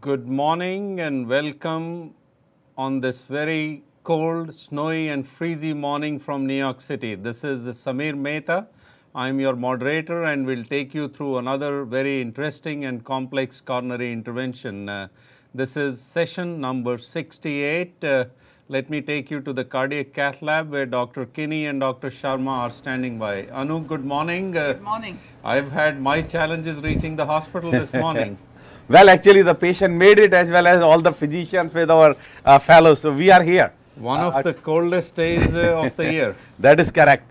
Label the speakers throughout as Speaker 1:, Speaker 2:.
Speaker 1: Good morning and welcome on this very cold, snowy, and freezy morning from New York City. This is Samir Mehta. I'm your moderator and will take you through another very interesting and complex coronary intervention. Uh, this is session number 68. Uh, let me take you to the cardiac cath lab where Dr. Kini and Dr. Sharma are standing by. Anu, good morning. Uh,
Speaker 2: Good morning.
Speaker 1: I've had my challenges reaching the hospital this morning.
Speaker 3: Well, actually, the patient made it as well as all the physicians with our uh, fellows. So, we are here.
Speaker 1: One of the coldest days uh, of the year.
Speaker 3: That is correct.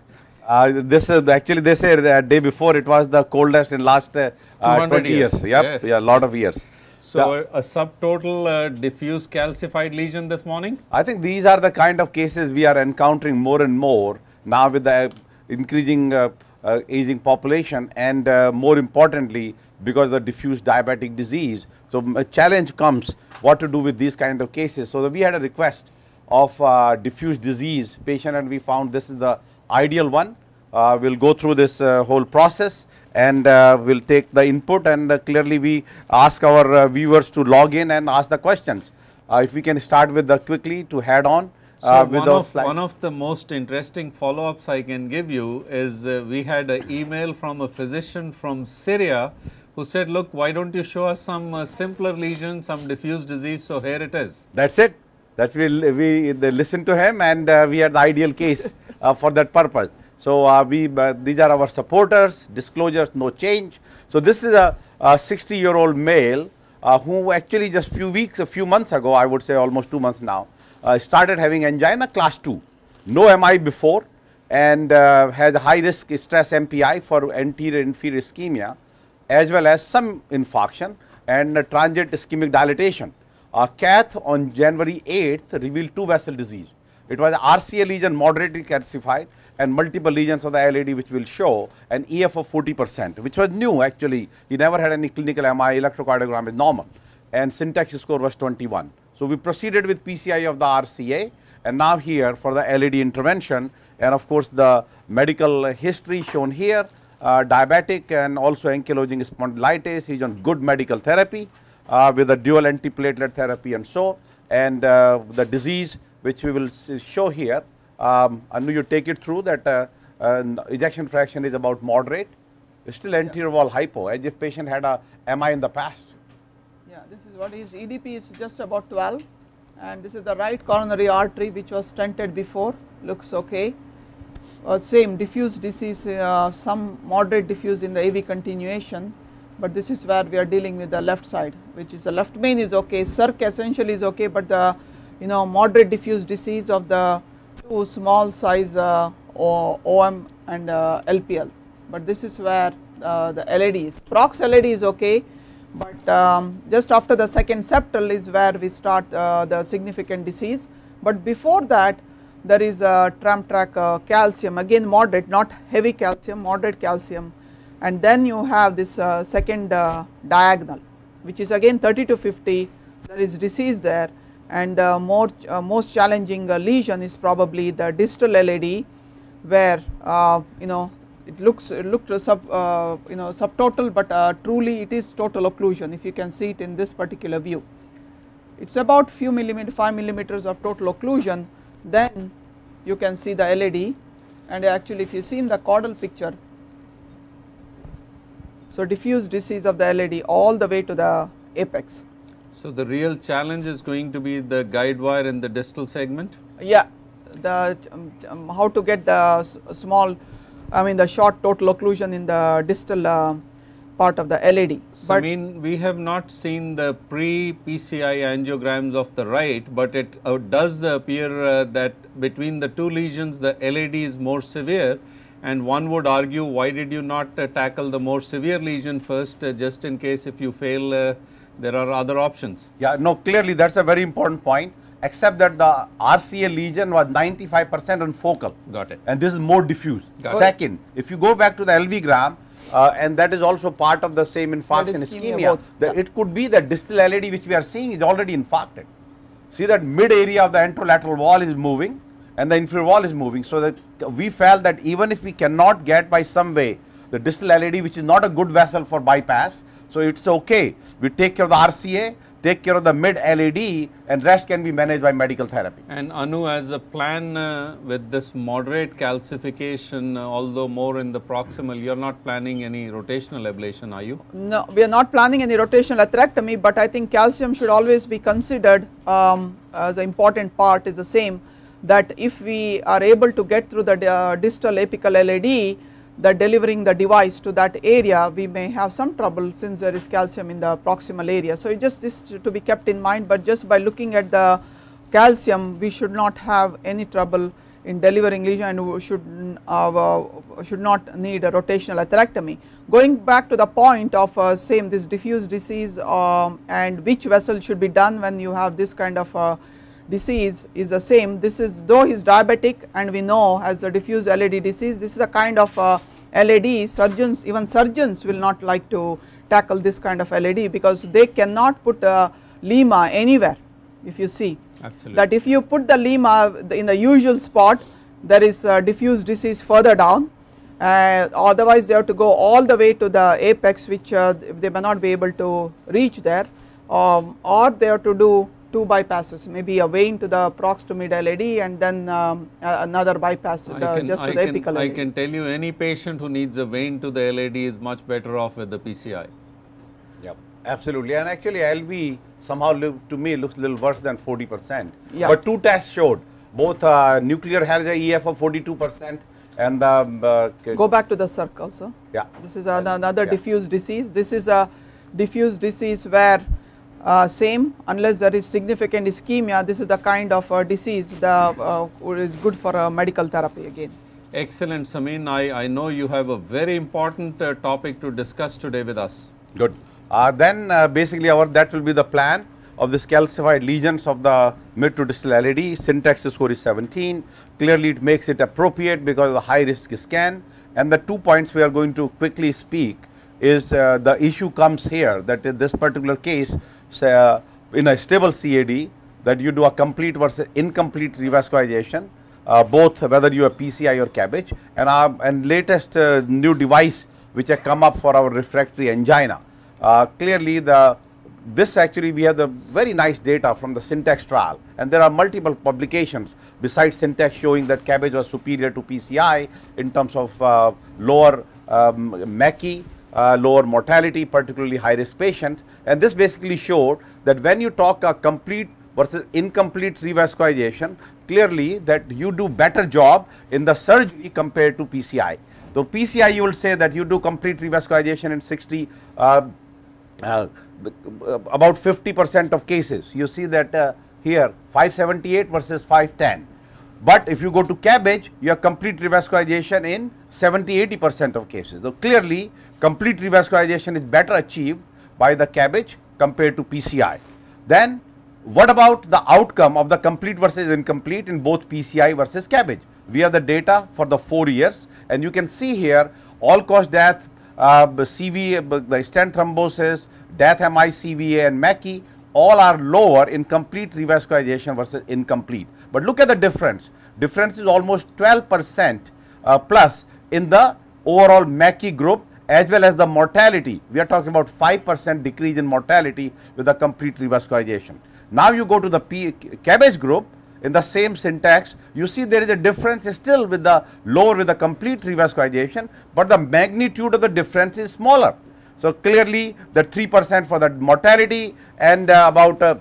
Speaker 3: Uh, this is actually they say the day before it was the coldest in last uh, uh,
Speaker 1: 200
Speaker 3: 20 years.
Speaker 1: years.
Speaker 3: Yep,
Speaker 1: Yes,
Speaker 3: yeah, lot of years.
Speaker 1: So, a subtotal uh, diffuse calcified lesion this morning?
Speaker 3: I think these are the kind of cases we are encountering more and more now with the increasing uh, uh, aging population and uh, more importantly because of the diffuse diabetic disease. So a challenge comes what to do with these kind of cases. So we had a request of uh, diffuse disease patient and we found this is the ideal one. Uh, we'll go through this uh, whole process and uh, we'll take the input and uh, clearly we ask our uh, viewers to log in and ask the questions. If we can start with the quickly to head on
Speaker 1: So, one, of, one of the most interesting follow ups I can give you is we had an email from a physician from Syria who said, Look, why don't you show us some uh, simpler lesion, some diffuse disease? So, here it is.
Speaker 3: That's it. That's we we they listen to him and uh, we are the ideal case uh, for that purpose. So uh, we uh, these are our supporters. Disclosures, no change. So this is a, a 60 year old male uh, who actually just few weeks, a few months ago, I would say almost two months now, started having angina class two, no MI before, and has high risk stress MPI for anterior inferior ischemia, as well as some infarction and uh, transient ischemic dilatation. A cath on January 8th revealed two vessel disease. It was RCA lesion moderately calcified and multiple lesions of the LAD which will show an EF of 40 percent, which was new actually. He never had any clinical MI, electrocardiogram is normal and syntax score was 21. So we proceeded with PCI of the RCA and now here for the LAD intervention and of course the medical history shown here, uh, diabetic and also ankylosing spondylitis, he is on good medical therapy uh, with a dual antiplatelet therapy and so and uh, the disease which we will show here, um, Anu you take it through that uh, uh, ejection fraction is about moderate, still anterior wall hypo as if patient had a MI in the past.
Speaker 2: Yeah, this is what is EDP is just about 12 and this is the right coronary artery which was stented before looks okay. Uh, same diffuse disease uh, some moderate diffuse in the AV continuation but this is where we are dealing with the left side which is the left main is okay circ essentially is okay but the you know moderate diffuse disease of the two small size uh, OM and uh, LPLs but this is where uh, the LAD is. Prox LAD is okay but um, just after the second septal is where we start uh, the significant disease but before that there is a tram track uh, calcium again moderate not heavy calcium moderate calcium. And then you have this uh, second uh, diagonal which is again 30 to 50 there is disease there. And uh, more uh, most challenging uh, lesion is probably the distal LAD where you know it looks it looked sub you know subtotal but truly it is total occlusion if you can see it in this particular view. It is about few millimeter 5 millimeters of total occlusion then you can see the LAD and actually if you see in the caudal picture so diffuse disease of the LAD all the way to the apex.
Speaker 1: So, the real challenge is going to be the guide wire in the distal segment.
Speaker 2: yeah. The um, um, how to get the s- small I mean the short total occlusion in the distal uh, part of the LAD
Speaker 1: So, I mean, we have not seen the pre PCI angiograms of the right, but it uh, does appear uh, that between the two lesions, the LAD is more severe. And one would argue, why did you not uh, tackle the more severe lesion first, uh, just in case if you fail, uh, there are other options?
Speaker 3: Yeah, no, clearly that's a very important point, except that the RCA lesion was 95% on focal.
Speaker 1: Got it.
Speaker 3: And this is more diffuse.
Speaker 1: Got it.
Speaker 3: Second, if you go back to the LV gram, uh, and that is also part of the same infarction
Speaker 2: ischemia
Speaker 3: ischemia, that it could be the distal LAD which we are seeing is already infarcted. See that mid area of the anterolateral wall is moving and the inferior wall is moving. So that we felt that even if we cannot get by some way the distal LAD which is not a good vessel for bypass, so it's okay. We take care of the RCA, take care of the mid LAD, and rest can be managed by medical therapy.
Speaker 1: And Anu, as a plan uh, with this moderate calcification, uh, although more in the proximal, you're not planning any rotational ablation, are you?
Speaker 2: No, we are not planning any rotational atherectomy, but I think calcium should always be considered um, as an important part is the same that if we are able to get through the uh, distal apical LAD, the delivering the device to that area, we may have some trouble since there is calcium in the proximal area. So, just this to be kept in mind, but just by looking at the calcium, we should not have any trouble in delivering lesion and should, uh, uh, should not need a rotational atherectomy. Going back to the point of uh, same this diffuse disease um, and which vessel should be done when you have this kind of uh, disease is the same. This is though he is diabetic and we know as a diffuse LAD disease, this is a kind of uh, LAD surgeons even surgeons will not like to tackle this kind of LAD because they cannot put a lima anywhere if you see
Speaker 1: Absolutely.
Speaker 2: that if you put the lima in the usual spot there is diffuse disease further down uh, otherwise they have to go all the way to the apex which uh, they may not be able to reach there um, or they have to do two bypasses maybe a vein to the prox to mid LAD and then um, another bypass
Speaker 1: I
Speaker 2: uh,
Speaker 1: can,
Speaker 2: just
Speaker 1: I
Speaker 2: to the
Speaker 1: can,
Speaker 2: apical
Speaker 1: I
Speaker 2: LAD.
Speaker 1: can tell you any patient who needs a vein to the LAD is much better off with the PCI.
Speaker 3: Yep, absolutely. And actually, LV somehow look, to me looks a little worse than 40 percent.
Speaker 2: Yeah.
Speaker 3: But two tests showed both uh, nuclear has a EF of 42 percent and the um, uh,
Speaker 2: Go back to the circle sir.
Speaker 3: yeah
Speaker 2: This is an- another
Speaker 3: Yeah.
Speaker 2: diffuse disease. This is a diffuse disease where uh, same unless there is significant ischemia, this is the kind of uh, disease that uh, is good for uh, medical therapy again.
Speaker 1: Excellent, Samin. I, I know you have a very important uh, topic to discuss today with us.
Speaker 3: good. Uh, then uh, basically our that will be the plan of this calcified lesions of the mid to distal LAD. Syntax score is 17. Clearly, it makes it appropriate because of the high risk scan. And the two points we are going to quickly speak is uh, the issue comes here that in this particular case, say, uh, in a stable CAD, that you do a complete versus incomplete revascularization, uh, both whether you are PCI or CABG, and our and latest uh, new device which have come up for our refractory angina. Uh, clearly, the this actually we have the very nice data from the syntax trial and there are multiple publications besides syntax showing that CABG was superior to PCI in terms of uh, lower um, uh, lower mortality, particularly high risk patients. And this basically showed that when you talk a complete versus incomplete revascularization, clearly that you do better job in the surgery compared to PCI. Though PCI you will say that you do complete revascularization in 60 uh, uh, uh, about 50 percent of cases. You see that uh, here 578 versus 510. But if you go to CABG, you have complete revascularization in 70 80 percent of cases. So clearly, complete revascularization is better achieved by the CABG compared to PCI. Then, what about the outcome of the complete versus incomplete in both PCI versus CABG? We have the data for the four years, and you can see here all cause death, uh, CV, the stent thrombosis, death MI, CVA, and MACI all are lower in complete revascularization versus incomplete. But look at the difference. Difference is almost 12 percent uh, plus in the overall MACI group as well as the mortality. We are talking about 5 percent decrease in mortality with the complete revascularization. Now you go to the P CABG group in the same syntax, you see there is a difference still with the lower with the complete revascularization, but the magnitude of the difference is smaller. So clearly the 3 percent for the mortality and uh, about uh,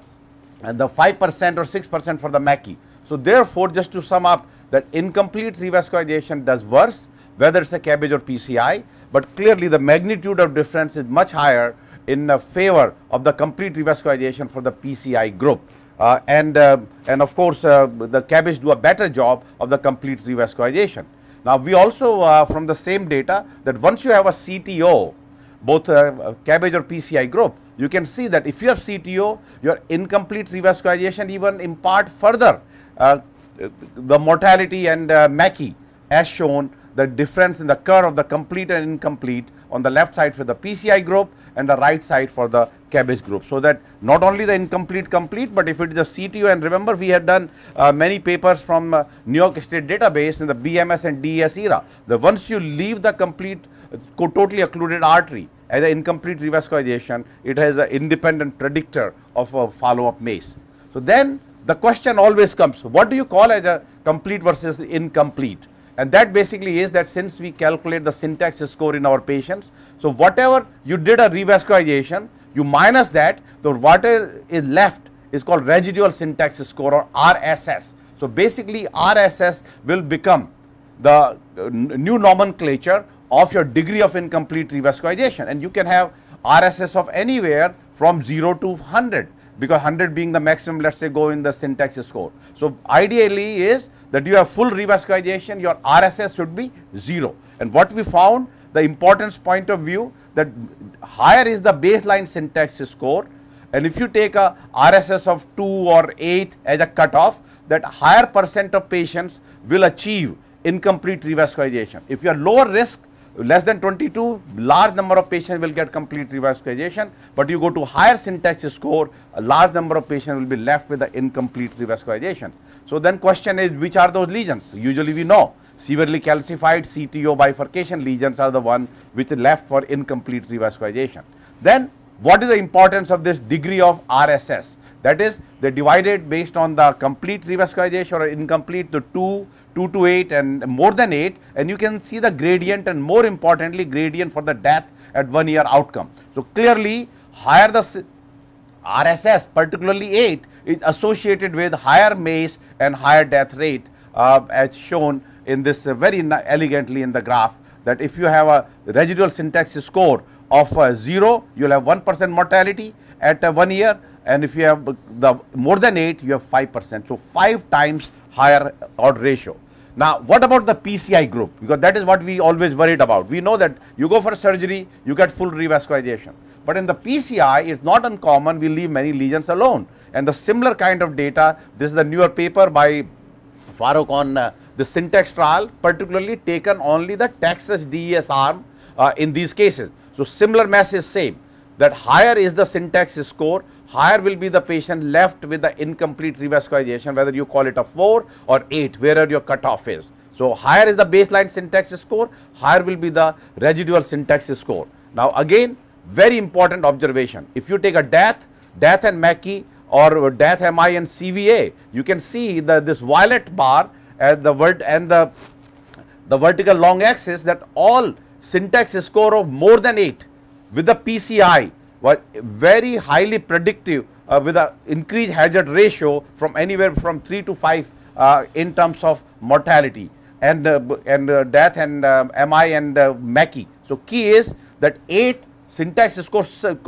Speaker 3: the 5 percent or 6 percent for the MACI. So therefore, just to sum up that incomplete revascularization does worse whether it's a CABG or PCI, but clearly the magnitude of difference is much higher in uh, favor of the complete revascularization for the PCI group. Uh, and, uh, and of course, uh, the CABG do a better job of the complete revascularization. Now, we also uh, from the same data that once you have a CTO, both uh, CABG or PCI group, you can see that if you have CTO, your incomplete revascularization even impart further the mortality and uh, MACI as shown the difference in the curve of the complete and incomplete on the left side for the PCI group and the right side for the CABG group. So that not only the incomplete complete, but if it is a CTO and remember we have done uh, many papers from uh, New York State database in the BMS and DES era. The once you leave the complete uh, totally occluded artery as an incomplete revascularization, it has an independent predictor of a follow-up MACE. So then the question always comes, what do you call as a complete versus incomplete? And that basically is that since we calculate the syntax score in our patients, so whatever you did a revascularization, you minus that, the whatever is left is called residual syntax score or RSS. So basically RSS will become the uh, new nomenclature of your degree of incomplete revascularization and you can have RSS of anywhere from 0 to 100 because 100 being the maximum let us say go in the syntax score. So ideally is that you have full revascularization your RSS should be 0 and what we found the importance point of view that higher is the baseline syntax score and if you take a RSS of 2 or 8 as a cutoff that higher percent of patients will achieve incomplete revascularization. If you are lower risk less than 22 large number of patients will get complete revascularization but you go to higher syntax score a large number of patients will be left with the incomplete revascularization. So then question is which are those lesions usually we know severely calcified CTO bifurcation lesions are the one which are left for incomplete revascularization. Then what is the importance of this degree of RSS that is they divided based on the complete revascularization or incomplete to 2 2 to 8 and more than 8 and you can see the gradient and more importantly gradient for the death at 1 year outcome. So, clearly higher the RSS particularly 8 is associated with higher MACE and higher death rate uh, as shown in this uh, very elegantly in the graph that if you have a residual syntax score of uh, 0 you will have 1 percent mortality at uh, 1 year and if you have the more than 8 you have 5 percent. So, 5 times higher odd ratio. Now, what about the PCI group? Because that is what we always worried about. We know that you go for surgery, you get full revascularization. But in the PCI, it's not uncommon, we leave many lesions alone. And the similar kind of data, this is the newer paper by Farooq on uh, the syntax trial, particularly taken only the TAXUS DES arm uh, in these cases. So, similar message same that higher is the syntax score, higher will be the patient left with the incomplete revascularization whether you call it a 4 or 8 wherever your cutoff is. So, higher is the baseline syntax score, higher will be the residual syntax score. Now, again very important observation if you take a death, death and Mackie or death MI and CVA you can see that this violet bar at the vert and the the vertical long axis that all syntax score of more than 8 with the PCI was very highly predictive uh, with an increased hazard ratio from anywhere from 3 to 5 uh, in terms of mortality and uh, and uh, death and uh, MI and uh, Mackie. So, key is that 8 syntax score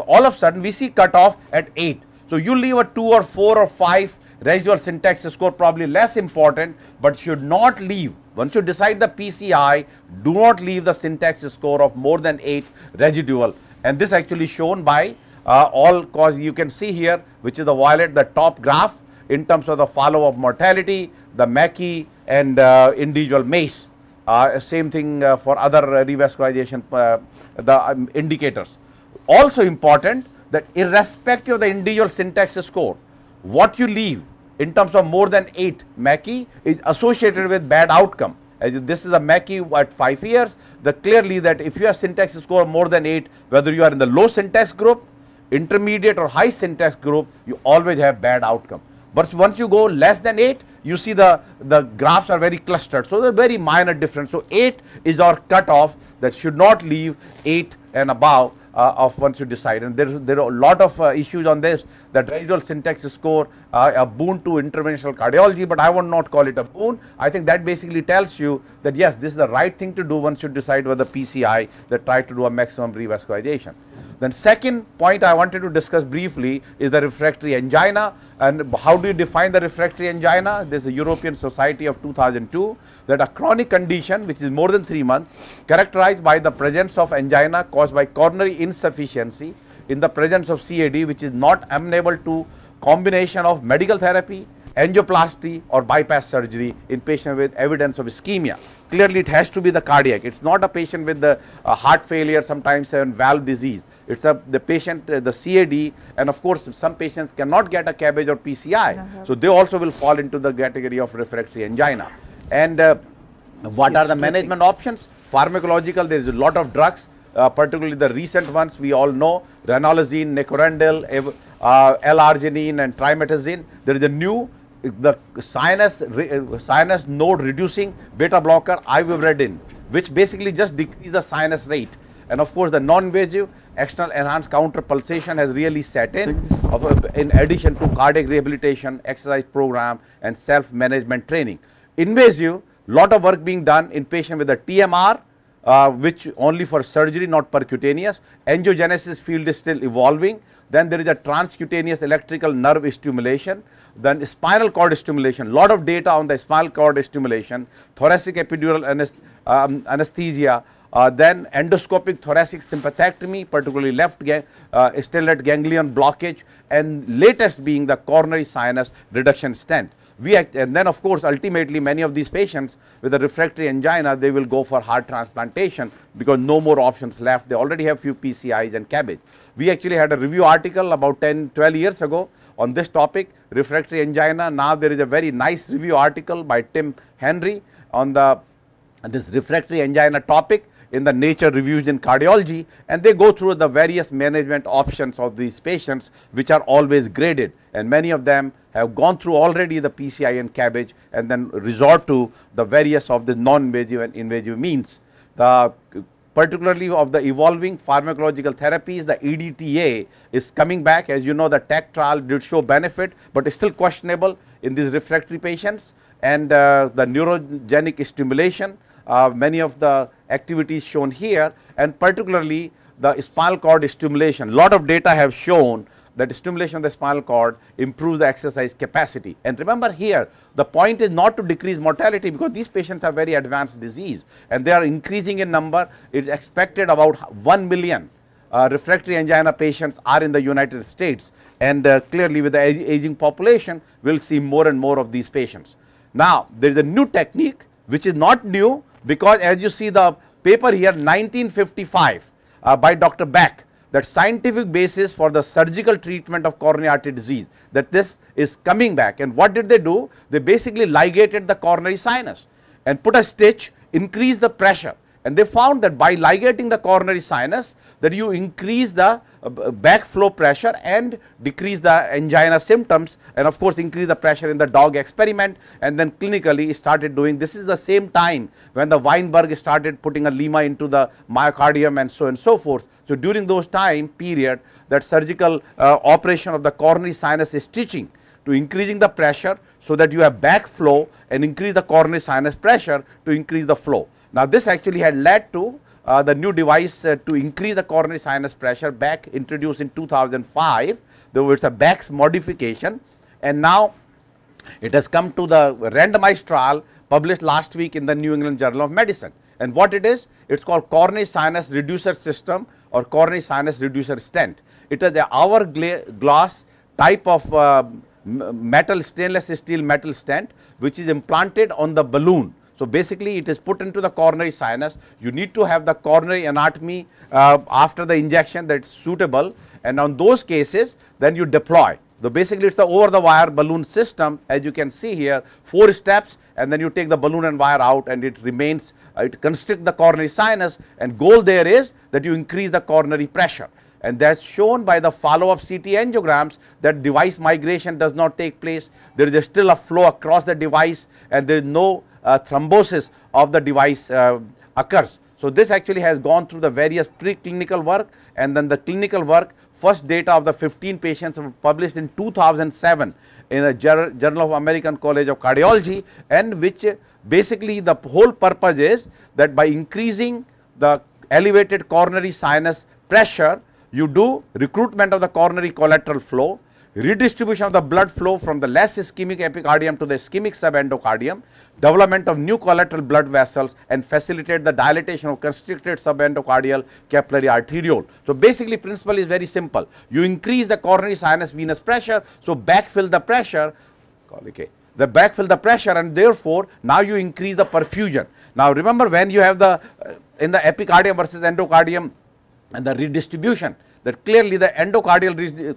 Speaker 3: all of a sudden we see cutoff at 8. So, you leave a 2 or 4 or 5 residual syntax score probably less important, but should not leave once you decide the PCI do not leave the syntax score of more than 8 residual and this actually shown by uh, all cause you can see here which is the violet the top graph in terms of the follow up mortality, the Mackie and uh, individual MACE. Uh, same thing uh, for other revascularization uh, the um, indicators. Also important that irrespective of the individual syntax score, what you leave in terms of more than 8 Mackie is associated with bad outcome Uh, this is a Mackie at 5 years, the clearly that if you have syntax score more than 8, whether you are in the low syntax group, intermediate or high syntax group, you always have bad outcome. But once you go less than 8, you see the, the graphs are very clustered. So, they are very minor difference. So, 8 is our cutoff that should not leave 8 and above uh, of once you decide and there, there are a lot of uh, issues on this that residual syntax score uh, a boon to interventional cardiology, but I would not call it a boon. I think that basically tells you that yes this is the right thing to do once you decide whether PCI that try to do a maximum revascularization. Then second point I wanted to discuss briefly is the refractory angina and how do you define the refractory angina? There is a European Society of 2002 that a chronic condition which is more than 3 months characterized by the presence of angina caused by coronary insufficiency in the presence of CAD which is not amenable to combination of medical therapy, angioplasty or bypass surgery in patient with evidence of ischemia. Clearly it has to be the cardiac, it is not a patient with the uh, heart failure sometimes and valve disease. It is a the patient uh, the CAD and of course some patients cannot get a CABG or PCI. Uh -huh. So they also will fall into the category of refractory angina. And uh, what are the management options? Pharmacological, there is a lot of drugs, uh, particularly the recent ones we all know ranolazine, nicorandil, ev- uh, L-arginine and trimetazine. There is a new the sinus re- uh, sinus node reducing beta blocker ivabradine, which basically just decrease the sinus rate. And of course, the non-invasive external enhanced counter pulsation has really set in. uh, In addition to cardiac rehabilitation, exercise program, and self-management training. Invasive, lot of work being done in patient with a TMR, uh, which only for surgery, not percutaneous. Angiogenesis field is still evolving. Then there is a transcutaneous electrical nerve stimulation. Then spinal cord stimulation. Lot of data on the spinal cord stimulation. Thoracic epidural um, anesthesia. Uh, then endoscopic thoracic sympathectomy, particularly left uh, stellate ganglion blockage, and latest being the coronary sinus reduction stent. We act, and then of course ultimately many of these patients with a refractory angina they will go for heart transplantation because no more options left they already have few PCIs and CABG. We actually had a review article about 10 12 years ago on this topic refractory angina now there is a very nice review article by Tim Henry on the this refractory angina topic in the Nature Reviews in Cardiology and they go through the various management options of these patients which are always graded. And many of them have gone through already the PCI and CABG and then resort to the various of the non-invasive and invasive means. The particularly of the evolving pharmacological therapies, the EDTA is coming back. As you know the TACT trial did show benefit, but is still questionable in these refractory patients. And uh, the neurogenic stimulation uh, many of the activities shown here and particularly the spinal cord stimulation. Lot of data have shown that stimulation of the spinal cord improves the exercise capacity. And remember here, the point is not to decrease mortality because these patients have very advanced disease and they are increasing in number. It is expected about 1 million uh, refractory angina patients are in the United States and uh, clearly with the aging population, we will see more and more of these patients. Now, there is a new technique which is not new because as you see the paper here 1955 uh, by Dr. Beck that scientific basis for the surgical treatment of coronary artery disease that this is coming back and what did they do they basically ligated the coronary sinus and put a stitch increase the pressure and they found that by ligating the coronary sinus that you increase the uh, backflow pressure and decrease the angina symptoms and of course increase the pressure in the dog experiment and then clinically started doing this is the same time when the Vineberg started putting a lima into the myocardium and so and so forth. So during those time period that surgical uh, operation of the coronary sinus is stitching to increasing the pressure so that you have backflow and increase the coronary sinus pressure to increase the flow. Now this actually had led to uh, the new device uh, to increase the coronary sinus pressure back introduced in 2005 there was a Beck's modification and now it has come to the randomized trial published last week in the New England Journal of Medicine. And what it is? It's called coronary sinus reducer system or coronary sinus reducer stent. It is a hourglass type of uh, metal stainless steel metal stent which is implanted on the balloon. So basically it is put into the coronary sinus. You need to have the coronary anatomy uh, after the injection that's suitable. And on those cases then you deploy. So basically it's the over the wire balloon system as you can see here. Four steps and then you take the balloon and wire out and it remains uh, it constricts the coronary sinus. And goal there is that you increase the coronary pressure. And that's shown by the follow up CT angiograms that device migration does not take place. There is still a flow across the device and there is no thrombosis of the device uh, occurs. So this actually has gone through the various preclinical work and then the clinical work first data of the 15 patients were published in 2007 in a Journal of American College of Cardiology and which uh, basically the whole purpose is that by increasing the elevated coronary sinus pressure you do recruitment of the coronary collateral flow redistribution of the blood flow from the less ischemic epicardium to the ischemic subendocardium, development of new collateral blood vessels and facilitate the dilatation of constricted subendocardial capillary arteriole. So basically principle is very simple. You increase the coronary sinus venous pressure, so backfill the pressure, okay, the backfill the pressure and therefore now you increase the perfusion. Now remember when you have the uh, in the epicardium versus endocardium and the redistribution that clearly the endocardial re-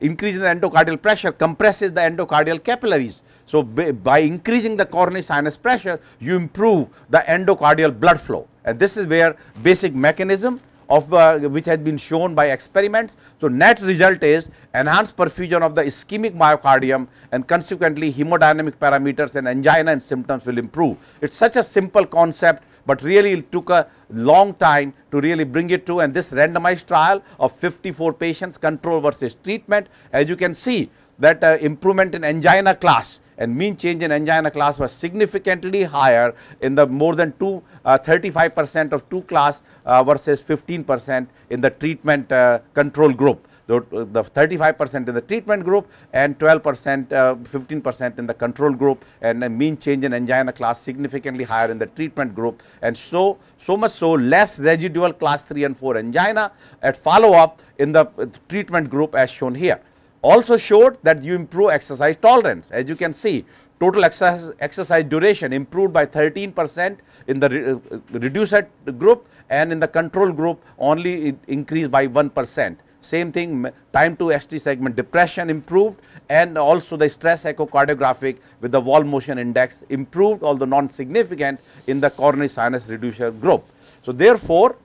Speaker 3: increasing the endocardial pressure compresses the endocardial capillaries. So, by, by increasing the coronary sinus pressure you improve the endocardial blood flow and this is where basic mechanism of uh, which has been shown by experiments. So, net result is enhanced perfusion of the ischemic myocardium and consequently hemodynamic parameters and angina and symptoms will improve. It is such a simple concept, but really it took a long time to really bring it to. And this randomized trial of 54 patients control versus treatment as you can see that uh, improvement in angina class and mean change in angina class was significantly higher in the more than 2 uh, 35 percent of 2 class uh, versus 15 percent in the treatment uh, control group the 35 percent in the treatment group and 12 percent uh, 15 percent in the control group and mean change in angina class significantly higher in the treatment group. And so so much so less residual class 3 and 4 angina at follow up in the uh, treatment group as shown here. Also showed that you improve exercise tolerance. As you can see total exercise, exercise duration improved by 13 percent in the re, uh, reduced group and in the control group only increased by 1 percent. Same thing time to ST segment depression improved and also the stress echocardiographic with the wall motion index improved although non-significant in the coronary sinus reducer group. So, therefore,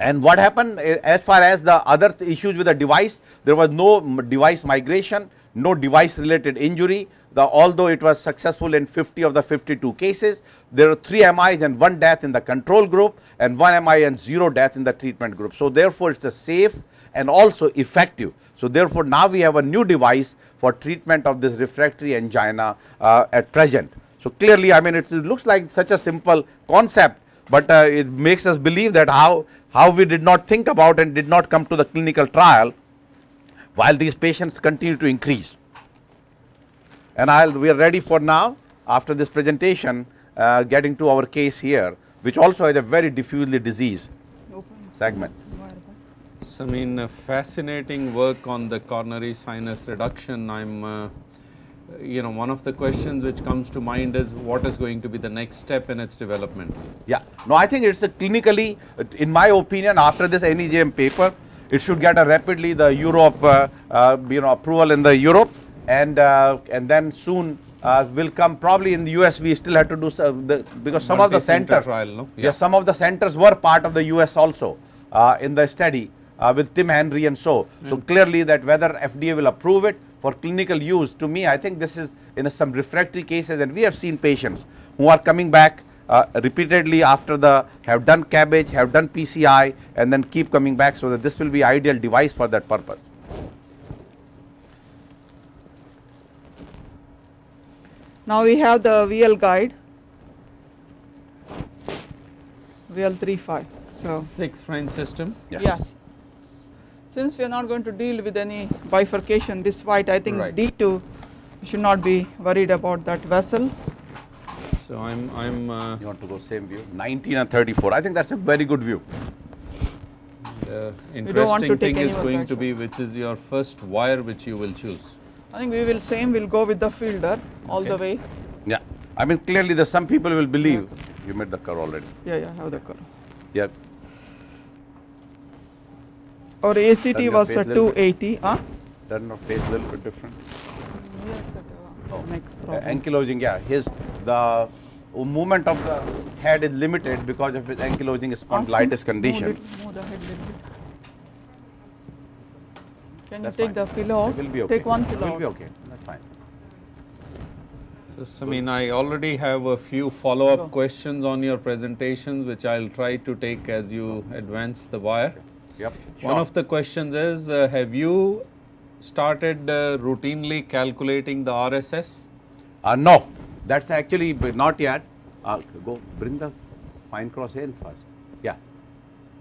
Speaker 3: and what happened eh, as far as the other issues with the device, there was no device migration, no device related injury. The, although it was successful in 50 of the 52 cases, there were 3 MIs and 1 death in the control group and 1 MI and 0 death in the treatment group. So, therefore, it is a safe and also effective. So, therefore, now we have a new device for treatment of this refractory angina uh, at present. So, clearly I mean it looks like such a simple concept, but uh, it makes us believe that how how we did not think about and did not come to the clinical trial while these patients continue to increase. And I'll, we are ready for now after this presentation uh, getting to our case here which also is a very diffusely disease segment.
Speaker 1: So, I mean uh, fascinating work on the coronary sinus reduction. I'm uh, you know one of the questions which comes to mind is what is going to be the next step in its development
Speaker 3: yeah no i think it's a clinically in my opinion after this NEJM paper it should get a rapidly the europe uh, uh, you know approval in the europe and uh, and then soon uh, will come probably in the us we still have to do some, the, because some of the centers
Speaker 1: trial, no?
Speaker 3: yeah. yes some of the centers were part of the us also uh, in the study uh, with tim henry and so mm. so clearly that whether fda will approve it for clinical use to me I think this is in a, some refractory cases and we have seen patients who are coming back uh, repeatedly after the have done CABG, have done PCI and then keep coming back so that this will be ideal device for that purpose.
Speaker 2: Now we have the VL guide VL 35. So
Speaker 1: six French system.
Speaker 2: Yeah. Yes since we are not going to deal with any bifurcation this white I think right. D2 should not be worried about that vessel.
Speaker 1: So I'm I'm uh,
Speaker 3: you want to go same view 19 and 34 I think that's a very good view.
Speaker 1: The interesting thing is going to be which is your first wire which you will choose.
Speaker 2: I think we will same we will go with the fielder all okay. the way.
Speaker 3: Yeah, I mean clearly the some people will believe you made the curve already.
Speaker 2: Yeah, yeah, I have the curve.
Speaker 3: Yeah,
Speaker 2: or ACT was a 280. Huh?
Speaker 3: Turn of face a little bit different.
Speaker 2: Yes, that, uh, oh, uh,
Speaker 3: ankylosing, yeah. His the movement of the head is limited because of his ankylosing spondylitis condition.
Speaker 2: Move, move the head little bit. Can That's you take fine. the pillow out?
Speaker 3: will be okay.
Speaker 2: Take one pillow
Speaker 3: It will be okay. That's fine.
Speaker 1: So, Samin, I already have a few follow-up questions on your presentations, which I'll try to take as you advance the wire.
Speaker 3: Yep.
Speaker 1: Sure. One of the questions is uh, Have you started uh, routinely calculating the RSS?
Speaker 3: Uh, no, that's actually not yet. Uh, go bring the fine cross in first. Yeah.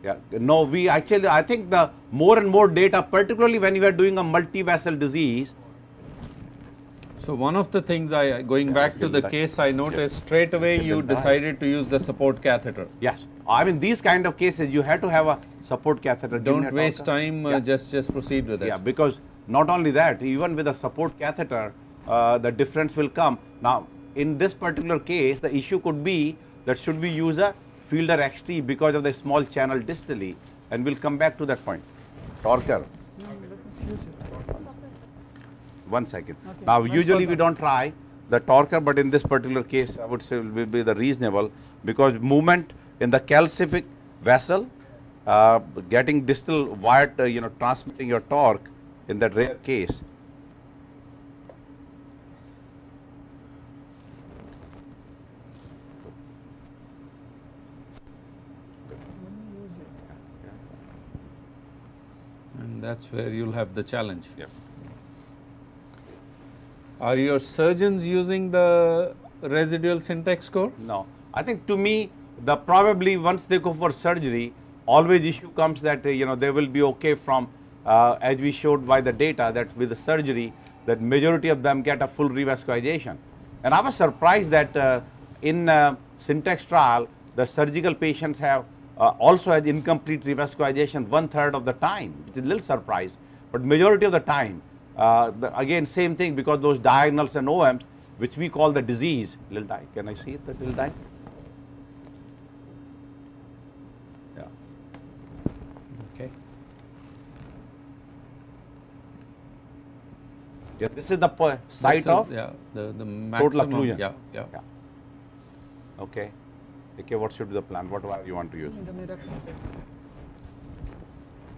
Speaker 3: Yeah. No, we actually, I think the more and more data, particularly when you are doing a multi vessel disease,
Speaker 1: so one of the things I going yeah, back to the case I noticed straight away you decided to use the support catheter.
Speaker 3: Yes. I mean these kind of cases you have to have a support catheter.
Speaker 1: Don't waste time. Uh. Just just proceed with it.
Speaker 3: Yeah, because not only that, even with a support catheter, uh, the difference will come. Now, in this particular case, the issue could be that should we use a Fielder XT because of the small channel distally, and we'll come back to that point. Torquer. One second. Okay. Now, usually we don't try the torquer, but in this particular case, I would say will be the reasonable because movement in the calcific vessel uh, getting distal wire, uh, you know, transmitting your torque in that rare case.
Speaker 1: And that's where you'll have the challenge.
Speaker 3: Yep.
Speaker 1: Are your surgeons using the residual syntax score?
Speaker 3: No, I think to me, the probably once they go for surgery, always issue comes that uh, you know they will be okay from uh, as we showed by the data that with the surgery that majority of them get a full revascularization. And I was surprised that uh, in uh, syntax trial the surgical patients have uh, also had incomplete revascularization one third of the time, which is a little surprised. But majority of the time, uh, the, again same thing because those diagonals and OMs, which we call the disease, little die. Can I see it, the little die? Yeah.
Speaker 1: Okay.
Speaker 3: Yeah, this is the po- site
Speaker 1: is-
Speaker 3: of
Speaker 1: yeah the the maximum
Speaker 3: occlusion.
Speaker 1: yeah yeah.
Speaker 3: Yeah. Okay. Okay, what should be the plan? What wire you want to use?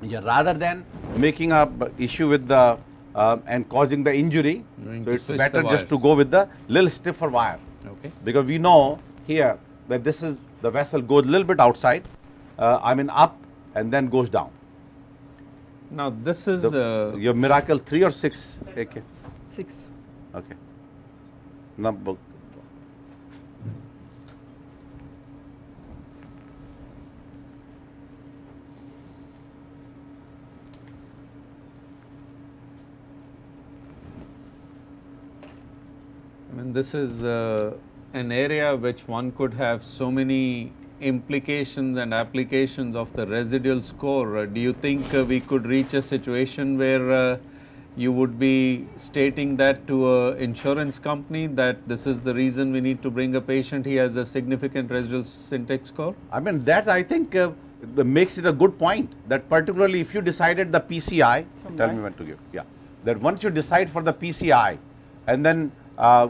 Speaker 3: Yeah, rather than making a b- issue with the uh, and causing the injury, so it's better just to go with the little stiffer wire
Speaker 1: Okay.
Speaker 3: because we know here that this is the vessel goes a little bit outside, uh, I mean up and then goes down.
Speaker 1: Now this is
Speaker 3: The-
Speaker 1: uh,
Speaker 3: your miracle three or six? Okay.
Speaker 2: Six.
Speaker 3: Okay. Number.
Speaker 1: I mean, this is uh, an area which one could have so many implications and applications of the residual score. Uh, do you think uh, we could reach a situation where uh, you would be stating that to a insurance company that this is the reason we need to bring a patient, he has a significant residual syntax score?
Speaker 3: I mean, that I think uh, the makes it a good point that particularly if you decided the PCI,
Speaker 2: Some
Speaker 3: tell
Speaker 2: line.
Speaker 3: me when to give, yeah, that once you decide for the PCI and then uh,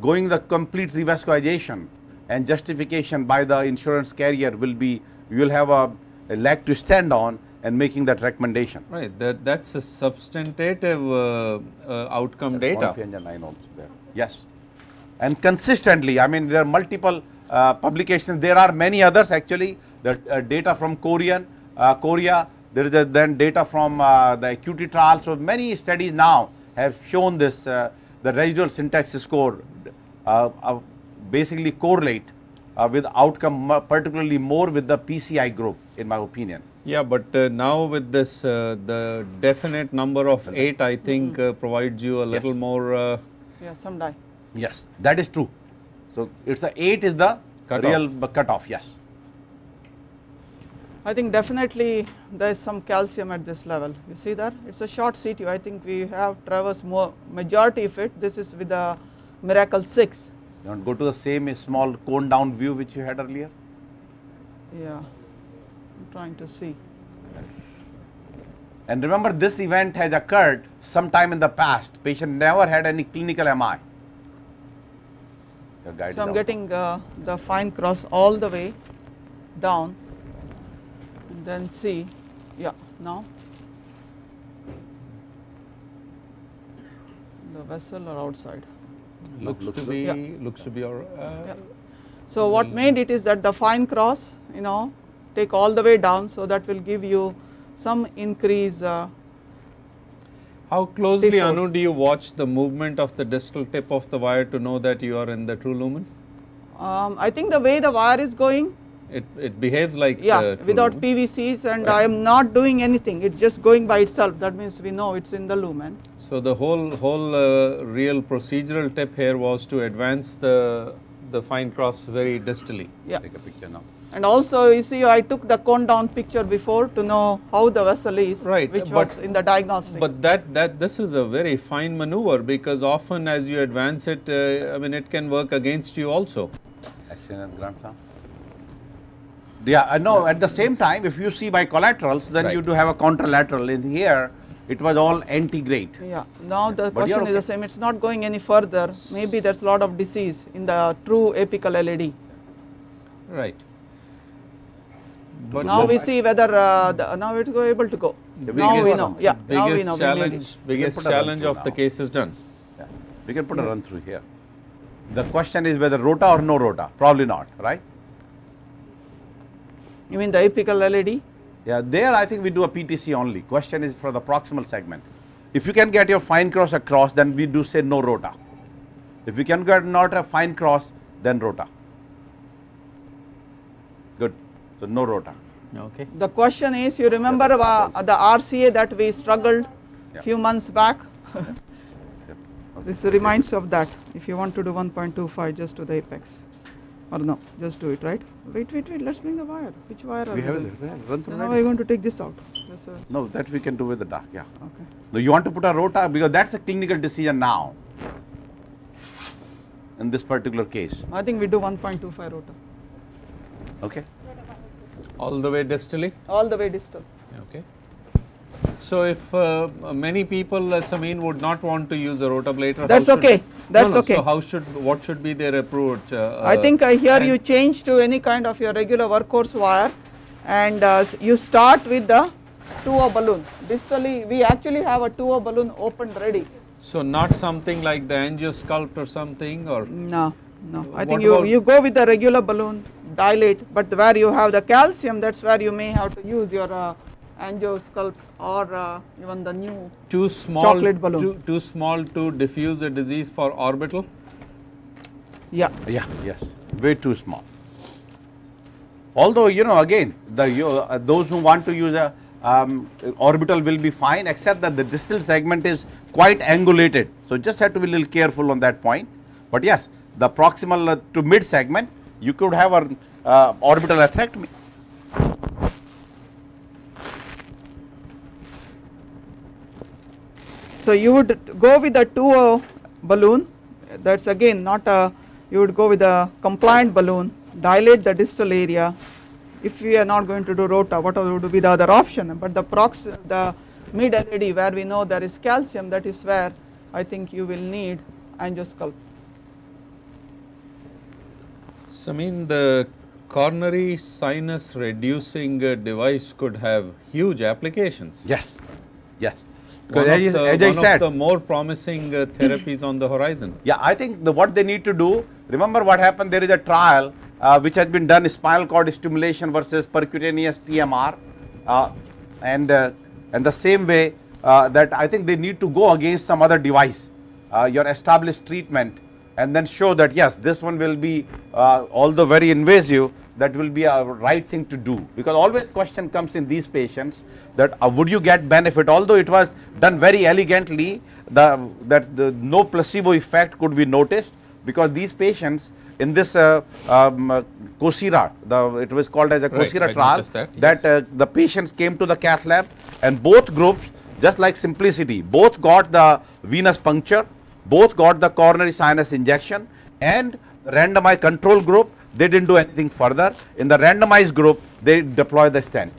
Speaker 3: going the complete revascularization and justification by the insurance carrier will be, you will have a, a leg to stand on and making that recommendation.
Speaker 1: Right, that, that's a substantive uh, uh, outcome data.
Speaker 3: Engine nine there. Yes. And consistently, I mean, there are multiple uh, publications. There are many others actually. The uh, data from Korean, uh, Korea. There is a, then data from uh, the acuity trial. So many studies now have shown this. The residual syntax score uh, uh, basically correlate uh, with outcome, particularly more with the PCI group, in my opinion.
Speaker 1: Yeah, but uh, now with this, uh, the definite number of eight, I think, uh, provides you a little more. Uh,
Speaker 2: Yeah, some die.
Speaker 3: Yes, that is true. So it's the eight is the
Speaker 1: Cutoff.
Speaker 3: real b- cutoff. Yes.
Speaker 2: I think definitely there is some calcium at this level. You see that? It's a short CTO. I think we have traversed more majority of it. This is with the Miracle 6.
Speaker 3: You want to go to the same small cone down view which you had earlier?
Speaker 2: Yeah, I'm trying to see.
Speaker 3: And remember, this event has occurred sometime in the past. Patient never had any clinical MI.
Speaker 2: So I'm
Speaker 3: down.
Speaker 2: getting uh, the fine cross all the way down then see, yeah, now the vessel or outside.
Speaker 1: looks,
Speaker 3: looks
Speaker 1: to be
Speaker 2: Yeah.
Speaker 1: looks to be all. Uh,
Speaker 2: Yeah. So what made it is that the fine cross, you know, take all the way down, so that will give you some increase. Uh,
Speaker 1: How closely, Anu, do you watch the movement of the distal tip of the wire to know that you are in the true lumen?
Speaker 2: um, I think the way the wire is going,
Speaker 1: It, it behaves like
Speaker 2: yeah,
Speaker 1: uh, true
Speaker 2: without
Speaker 1: lumen.
Speaker 2: PVCs, and
Speaker 1: Right.
Speaker 2: I am not doing anything. It's just going by itself. That means we know it's in the lumen.
Speaker 1: So the whole whole uh, real procedural tip here was to advance the the fine cross very distally.
Speaker 2: Yeah.
Speaker 3: Take a picture now.
Speaker 2: And also, you see, I took the cone down picture before to know how the vessel is,
Speaker 1: Right,
Speaker 2: which
Speaker 1: but-
Speaker 2: was in the diagnostic.
Speaker 1: But that that this is a very fine maneuver because often as you advance it, uh, I mean it can work against you also.
Speaker 3: Action and grandson. Yeah, uh, no, at the same time, if you see by collaterals, then
Speaker 1: Right.
Speaker 3: you do have a contralateral. In here, it was all antegrade.
Speaker 2: yeah, now the
Speaker 3: But you're
Speaker 2: question is the same. It's not going any further. Maybe there's a lot of disease in the true apical LAD.
Speaker 1: Right. But
Speaker 2: Now we see whether uh, the, now it is able to go.
Speaker 3: Yeah, we
Speaker 2: now we know.
Speaker 3: some-
Speaker 2: Yeah. now we know.
Speaker 1: challenge,
Speaker 2: it.
Speaker 1: biggest
Speaker 3: put a run
Speaker 1: challenge
Speaker 3: through
Speaker 1: of the case is done.
Speaker 3: Yeah. We can put a run through here. The question is whether rota or no rota. Probably not, right?
Speaker 2: You mean the apical LAD?
Speaker 3: Yeah, there I think we do a PTC only. Question is for the proximal segment. If you can get your FineCross across, then we do say no rota. If you can get not a FineCross, then rota. Good. So no rota.
Speaker 1: Okay.
Speaker 2: The question is, you remember uh, the RCA that we struggled
Speaker 3: Yeah.
Speaker 2: few months back?
Speaker 3: Okay.
Speaker 2: This reminds of that. If you want to do 1.25, just to the apex. Or no, just do it, right? Wait, wait, wait, let's bring the wire. Which wire are
Speaker 3: We have
Speaker 2: doing?
Speaker 3: it there. Run through
Speaker 2: Now we're going to take this out. That's a,
Speaker 3: No, that we can do with the dark. Yeah.
Speaker 2: okay.
Speaker 3: No, you want to put a rota because that's a clinical decision now. In this particular case.
Speaker 2: I think we do 1.25 rota
Speaker 3: Okay.
Speaker 1: All the way distally?
Speaker 2: All the way distal.
Speaker 1: Okay. So if uh, many people, uh, Samin, would not want to use a rotablator,
Speaker 2: That's okay.
Speaker 1: No,
Speaker 2: That's
Speaker 1: no,
Speaker 2: okay.
Speaker 1: So how should, what should be their approach? Uh,
Speaker 2: I think uh, here you change to any kind of your regular workhorse wire and uh, you start with the 2O balloon. Distally, we actually have a 2O balloon opened ready.
Speaker 1: So not something like the angiosculpt or something or?
Speaker 2: No, no. I think you, you go with the regular balloon, dilate, but where you have the calcium, that's where you may have to use your uh, angiosculpt or uh, even the new.
Speaker 1: Too small,
Speaker 2: Chocolate balloon.
Speaker 1: Too, too small to diffuse a disease for orbital?
Speaker 2: Yeah,
Speaker 3: Yeah, yes, way too small. Although, you know, again, the, you, uh, those who want to use a um, orbital will be fine, except that the distal segment is quite angulated. So, just have to be a little careful on that point. But yes, the proximal uh, to mid segment, you could have a uh, orbital atherectomy.
Speaker 2: So you would go with a 2O balloon, that's again not a, you would go with a compliant balloon, dilate the distal area. If we are not going to do rota, what would be the other option? But the prox, the mid LAD where we know there is calcium, that is where I think you will need AngioSculpt.
Speaker 1: So, I mean the coronary sinus reducing uh, device could have huge applications.
Speaker 3: Yes, yes.
Speaker 1: One, of the, one
Speaker 3: said,
Speaker 1: of the more promising uh, therapies on the horizon.
Speaker 3: Yeah, I think the, what they need to do, remember what happened, there is a trial uh, which has been done spinal cord stimulation versus percutaneous TMR uh, and, uh, and the same way uh, that I think they need to go against some other device, uh, your established treatment and then show that yes, this one will be, uh, although very invasive, that will be a right thing to do because always question comes in these patients that uh, would you get benefit although it was done very elegantly the that the no placebo effect could be noticed because these patients in this uh, um, uh, COSIRA, the, it was called as a
Speaker 1: Right,
Speaker 3: COSIRA trial,
Speaker 1: that, yes.
Speaker 3: uh, the patients came to the cath lab and both groups, just like simplicity, both got the venous puncture, both got the coronary sinus injection and randomized control group, they didn't do anything further. In the randomized group, they deployed the stent.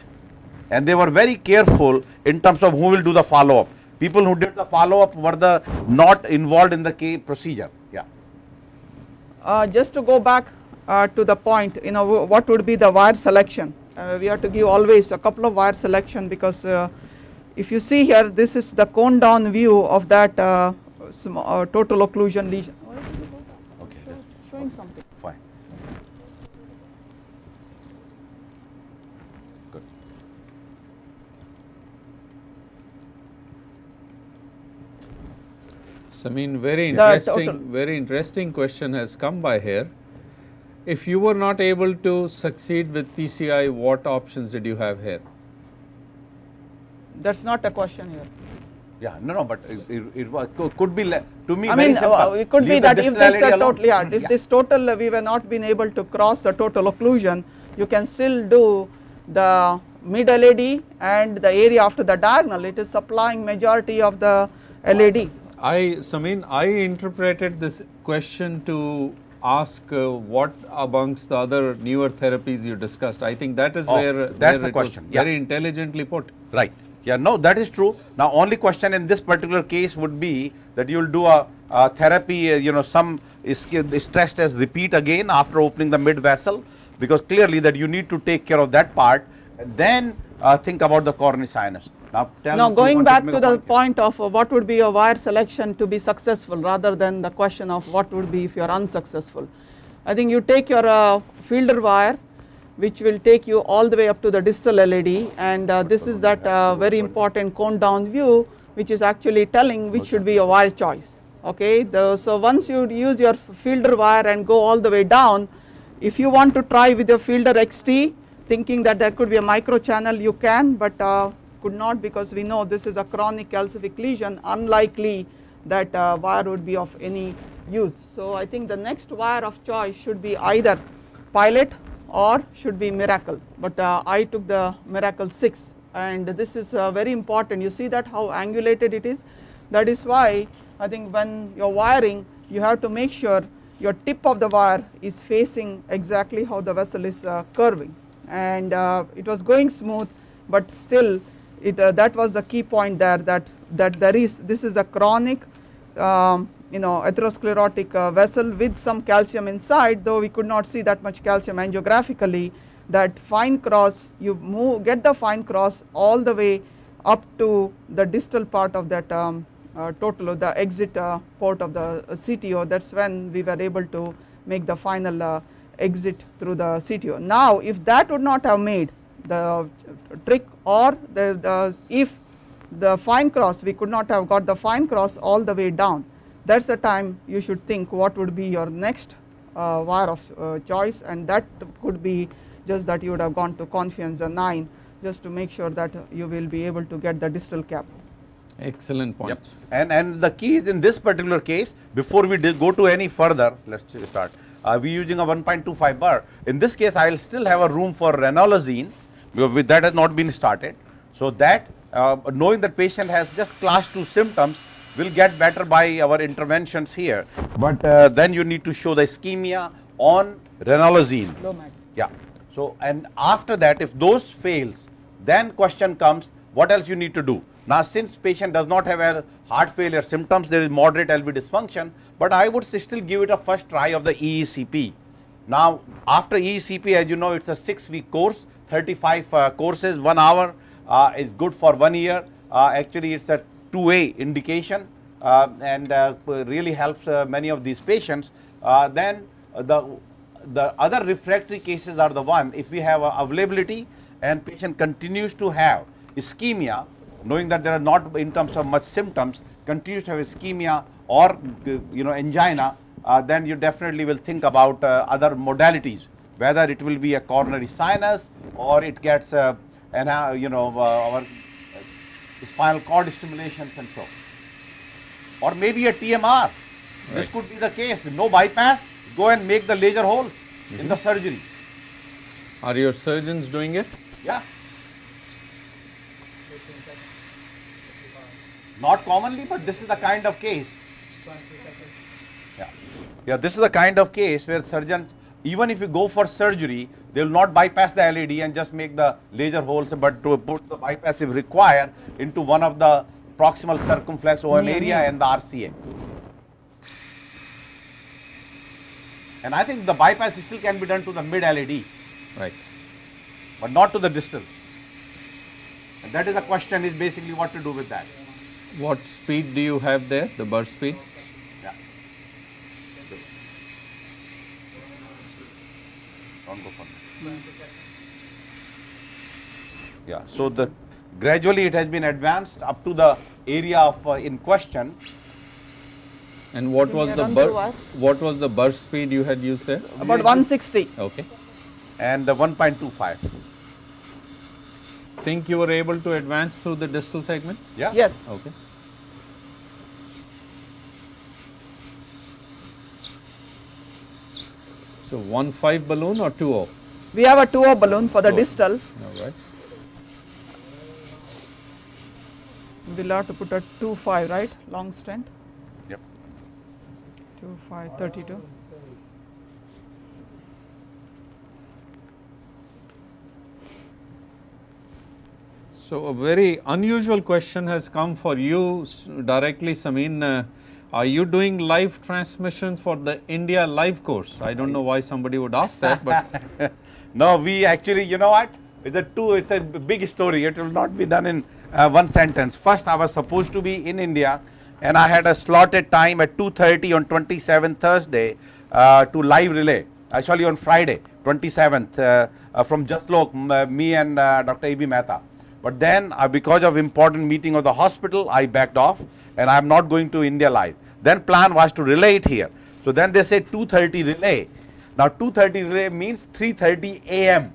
Speaker 3: And they were very careful in terms of who will do the follow-up. People who did the follow-up were the not involved in the K procedure. Yeah.
Speaker 2: Uh, just to go back uh, to the point, you know, wh- what would be the wire selection? Uh, we have to give always a couple of wire selection because uh, if you see here, this is the cone down view of that sm- uh, total occlusion lesion. Why did you?
Speaker 3: Okay.
Speaker 2: Show- Showing something.
Speaker 3: Fine. Good.
Speaker 1: Samin, very interesting, very interesting question has come by here. If you were not able to succeed with PCI, what options did you have here?
Speaker 2: That's not a question here.
Speaker 3: Yeah, no, no, but it, it, it was, could be, to me,
Speaker 2: I mean,
Speaker 3: simple.
Speaker 2: uh, it could be
Speaker 3: Leave the
Speaker 2: that if
Speaker 3: distal
Speaker 2: this uh,
Speaker 3: alone.
Speaker 2: total, yeah, if
Speaker 3: Yeah.
Speaker 2: this total uh, we were not been able to cross the total occlusion, you can still do the middle LAD and the area after the diagonal. It is supplying majority of the LAD.
Speaker 1: I, Samin, I interpreted this question to ask uh, what amongst the other newer therapies you discussed. I think that is
Speaker 3: Oh,
Speaker 1: where,
Speaker 3: that's
Speaker 1: where
Speaker 3: the
Speaker 1: it was
Speaker 3: question, yeah.
Speaker 1: very intelligently put.
Speaker 3: Right. Yeah, no, that is true. Now, only question in this particular case would be that you will do a, a therapy, uh, you know, some is, is stressed as repeat again after opening the mid vessel because clearly that you need to take care of that part then uh, think about the coronary sinus. Now, tell
Speaker 2: Now going back
Speaker 3: make
Speaker 2: to the
Speaker 3: point?
Speaker 2: point of uh, what would be your wire selection to be successful rather than the question of what would be if you are unsuccessful. I think you take your uh, fielder wire which will take you all the way up to the distal LAD and uh, this is that uh, very important cone down view which is actually telling which should be your wire choice. Okay, the, so once you use your fielder wire and go all the way down, if you want to try with your fielder XT thinking that there could be a micro channel you can but uh, could not because we know this is a chronic calcific lesion unlikely that uh, wire would be of any use. So I think the next wire of choice should be either pilot or should be miracle. But uh, I took the miracle 6 and this is uh, very important. You see that how angulated it is? That is why I think when you're wiring you have to make sure your tip of the wire is facing exactly how the vessel is uh, curving. And uh, it was going smooth but still it uh, that was the key point there that that there is this is a chronic um, you know atherosclerotic uh, vessel with some calcium inside though we could not see that much calcium angiographically that FineCross you move get the FineCross all the way up to the distal part of that um, uh, total of the exit uh, port of the uh, CTO that is when we were able to make the final uh, exit through the CTO. Now if that would not have made the trick or the, the if the FineCross we could not have got the FineCross all the way down that is the time you should think what would be your next uh, wire of uh, choice and that could be just that you would have gone to Confianza 9 just to make sure that you will be able to get the distal cap.
Speaker 1: Excellent
Speaker 3: Yep.
Speaker 1: points.
Speaker 3: And and the key is in this particular case, before we go to any further, let's start. Uh, we using a 1.25 burr. In this case, I will still have a room for ranolazine, because that has not been started. So that uh, knowing that patient has just class 2 symptoms will get better by our interventions here. But uh, then you need to show the ischemia on ranolazine.
Speaker 2: Low.
Speaker 3: Yeah. So, and after that if those fails then question comes what else you need to do. Now since patient does not have a heart failure symptoms there is moderate LV dysfunction but I would still give it a first try of the EECP. Now after EECP as you know it's a 6 week course 35 uh, courses 1 hour uh, is good for 1 year uh, actually it's a 2A indication uh, and uh, really helps uh, many of these patients. Then the the other refractory cases are the one if we have availability and patient continues to have ischemia knowing that there are not in terms of much symptoms continues to have ischemia or you know angina then you definitely will think about other modalities whether it will be a coronary sinus or it gets uh, you know our spinal cord stimulations and so or maybe a TMR. This could be the case. No bypass, go and make the laser holes in mm-hmm. the surgery.
Speaker 1: Are your surgeons doing it?
Speaker 3: Yeah. Not commonly, but this is the kind of case. Yeah. Yeah, this is the kind of case where surgeons, even if you go for surgery, they will not bypass the LAD and just make the laser holes, but to put the bypass if required into one of the proximal circumflex OM
Speaker 2: Yeah,
Speaker 3: area and the RCA. And I think the bypass still can be done to the mid LAD
Speaker 1: Right.
Speaker 3: but not to the distal. And that is the question is basically what to do with that.
Speaker 1: What speed do you have there, the burst speed?
Speaker 3: Yeah. Don't go for that. Yeah, so the gradually it has been advanced up to the area of uh, in question.
Speaker 1: And what was the
Speaker 2: run
Speaker 1: bur-
Speaker 2: what?
Speaker 1: what was the burst speed you had used there?
Speaker 2: About 160.
Speaker 1: Okay.
Speaker 3: and the 1.25.
Speaker 1: Think you were able to advance through the distal segment?
Speaker 3: Yeah.
Speaker 2: Yes.
Speaker 1: Okay. So one five balloon or two O?
Speaker 2: We have a 2 balloon for the
Speaker 1: Oh.
Speaker 2: distal.
Speaker 1: All right.
Speaker 2: We'll have to put a 2 5, right? Long stent.
Speaker 3: Yep.
Speaker 2: 2 5 32.
Speaker 1: So a very unusual question has come for you directly, Samin. Uh, are you doing live transmissions for the India live course? I don't know why somebody would ask that, but
Speaker 3: No, we actually, you know what? It's a two. It's a big story. It will not be done in uh, one sentence. First, I was supposed to be in India, and I had a slotted time at 2:30 on 27th Thursday uh, to live relay. Actually, on Friday, 27th, uh, uh, from Jaslok, uh, me and uh, Dr. A.B. Mehta. But then, uh, because of important meeting of the hospital, I backed off, and I'm not going to India live. Then plan was to relay it here. So then they say 2:30 relay. Now 2:30 relay means 3:30 a.m.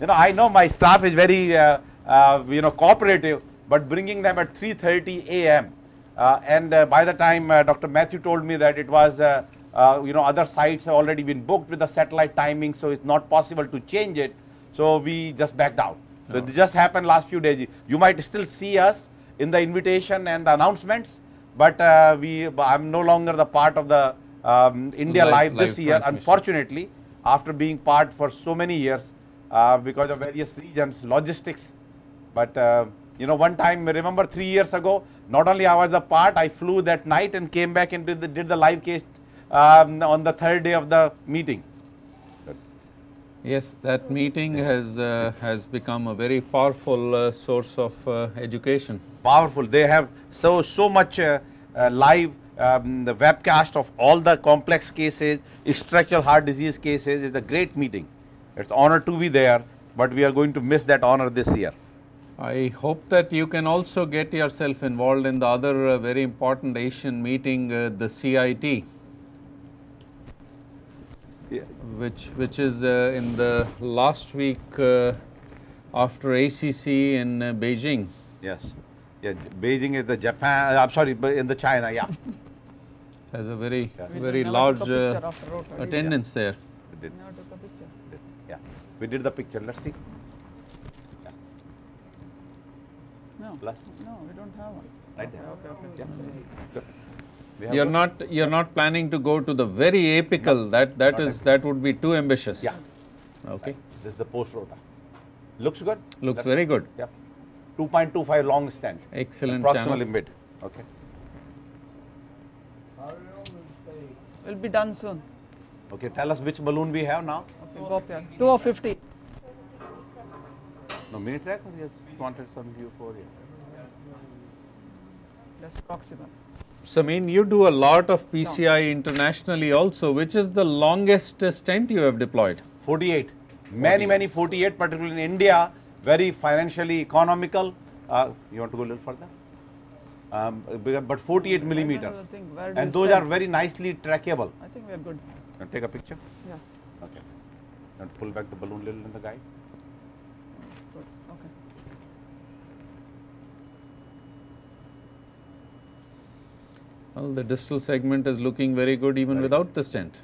Speaker 3: You know, I know my staff is very, uh, uh, you know, cooperative, but bringing them at 3:30 a.m. Uh, and uh, by the time uh, Dr. Matthew told me that it was, uh, uh, you know, other sites have already been booked with the satellite timing, so it's not possible to change it. So we just backed out. So it just happened last few days. You might still see us in the invitation and the announcements, but uh, we, I'm no longer the part of the um, India
Speaker 1: Live-
Speaker 3: this year. Unfortunately, after being part for so many years, uh, because of various reasons, logistics. But uh, you know, one time, remember three years ago, not only I was a part, I flew that night and came back and did the, did the live case um, on the third day of the meeting.
Speaker 1: Yes, that meeting has, uh, has become a very powerful uh, source of uh, education.
Speaker 3: Powerful. They have so so much uh, uh, live um, the webcast of all the complex cases, structural heart disease cases. is a great meeting. It's honor to be there, but we are going to miss that honor this year.
Speaker 1: I hope that you can also get yourself involved in the other uh, very important Asian meeting, uh, the CIT, which, which is uh, in the last week uh, after ACC in uh, Beijing.
Speaker 3: Yes. Yeah, Beijing is the Japan. I'm sorry, but in the China. Yeah.
Speaker 1: Has a very,
Speaker 2: We
Speaker 1: very large uh,
Speaker 2: picture after Rota,
Speaker 1: attendance there.
Speaker 3: We did.
Speaker 2: Never picture.
Speaker 3: did. Yeah. We did the picture. Let's see. Yeah.
Speaker 2: No,
Speaker 3: Plus.
Speaker 2: no, we don't have one.
Speaker 3: Right there.
Speaker 2: okay, okay.
Speaker 3: Yeah. Good.
Speaker 1: You're not, you're not planning to go to the very apical, that, that
Speaker 3: not
Speaker 1: is, that would be too ambitious.
Speaker 3: Yeah.
Speaker 1: Okay,
Speaker 3: This is the post rota. Looks good.
Speaker 1: looks
Speaker 3: That's-
Speaker 1: very good.
Speaker 3: Yeah. 2.25 long stent.
Speaker 1: Excellent
Speaker 3: Approximately
Speaker 1: channel.
Speaker 3: mid. Okay.
Speaker 2: We'll be done soon.
Speaker 3: Okay. Tell us which balloon we have now.
Speaker 2: Okay, go up here. Two or fifty.
Speaker 3: No Mini Trek or you wanted some view for you?
Speaker 2: That's proximal.
Speaker 1: Samin, you do a lot of PCI internationally also. Which is the longest stent you have deployed?
Speaker 3: 48. Many, many 48, particularly in India, very financially economical. Uh, you want to go a little further? Um, but but 48 millimeter.
Speaker 2: Another thing, where do
Speaker 3: And those
Speaker 2: stand?
Speaker 3: are very nicely trackable.
Speaker 2: I think we are good.
Speaker 3: Can take a picture?
Speaker 2: Yeah,
Speaker 3: Okay. And pull back the balloon a little in the guide.
Speaker 2: good. Okay.
Speaker 1: Well, the distal segment is looking very good even
Speaker 3: Very
Speaker 1: without the stent.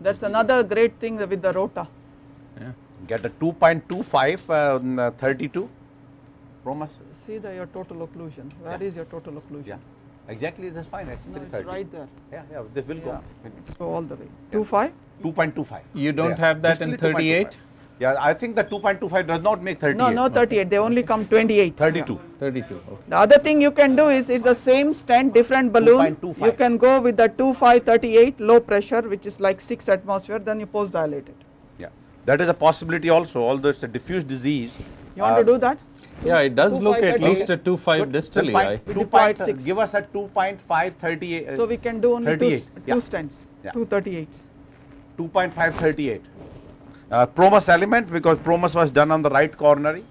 Speaker 2: That's another great thing with the rota.
Speaker 1: Yeah.
Speaker 3: Get a 2.25 uh, uh, 32. Promus.
Speaker 2: See the your total occlusion. Where is
Speaker 3: Yeah.
Speaker 2: your total occlusion?
Speaker 3: Yeah. Exactly, that's fine. It's
Speaker 2: No, it's right there.
Speaker 3: Yeah, yeah, this will go.
Speaker 2: Go all the way. Two five.
Speaker 3: 2.25.
Speaker 1: You don't
Speaker 3: There.
Speaker 1: have that in 38?
Speaker 3: Yeah, I think the 2.25 does not make 38.
Speaker 2: No, no 38. They only come 28.
Speaker 3: 32.
Speaker 1: 32. Okay.
Speaker 2: The other thing you can do is it's the same stent, different balloon.
Speaker 3: 2.25.
Speaker 2: You can go with the 2538 low pressure, which is like 6 atmosphere, then you post dilate it.
Speaker 3: Yeah, that is a possibility also, although it's a diffuse disease.
Speaker 2: You want
Speaker 3: uh,
Speaker 2: to do that?
Speaker 1: Yeah, it does look at least a 2.5
Speaker 3: Good.
Speaker 1: distally.
Speaker 3: Then fine.
Speaker 1: I,
Speaker 2: We
Speaker 3: Two
Speaker 2: deployed
Speaker 3: point- uh,
Speaker 2: six.
Speaker 3: Give us a 2.538. uh,
Speaker 2: So we can do only two,
Speaker 3: 38,
Speaker 2: two
Speaker 3: yeah.
Speaker 2: stents,
Speaker 3: Yeah.
Speaker 2: 238s.
Speaker 3: 2.538. Uh, Promus element because Promus was done on the right coronary.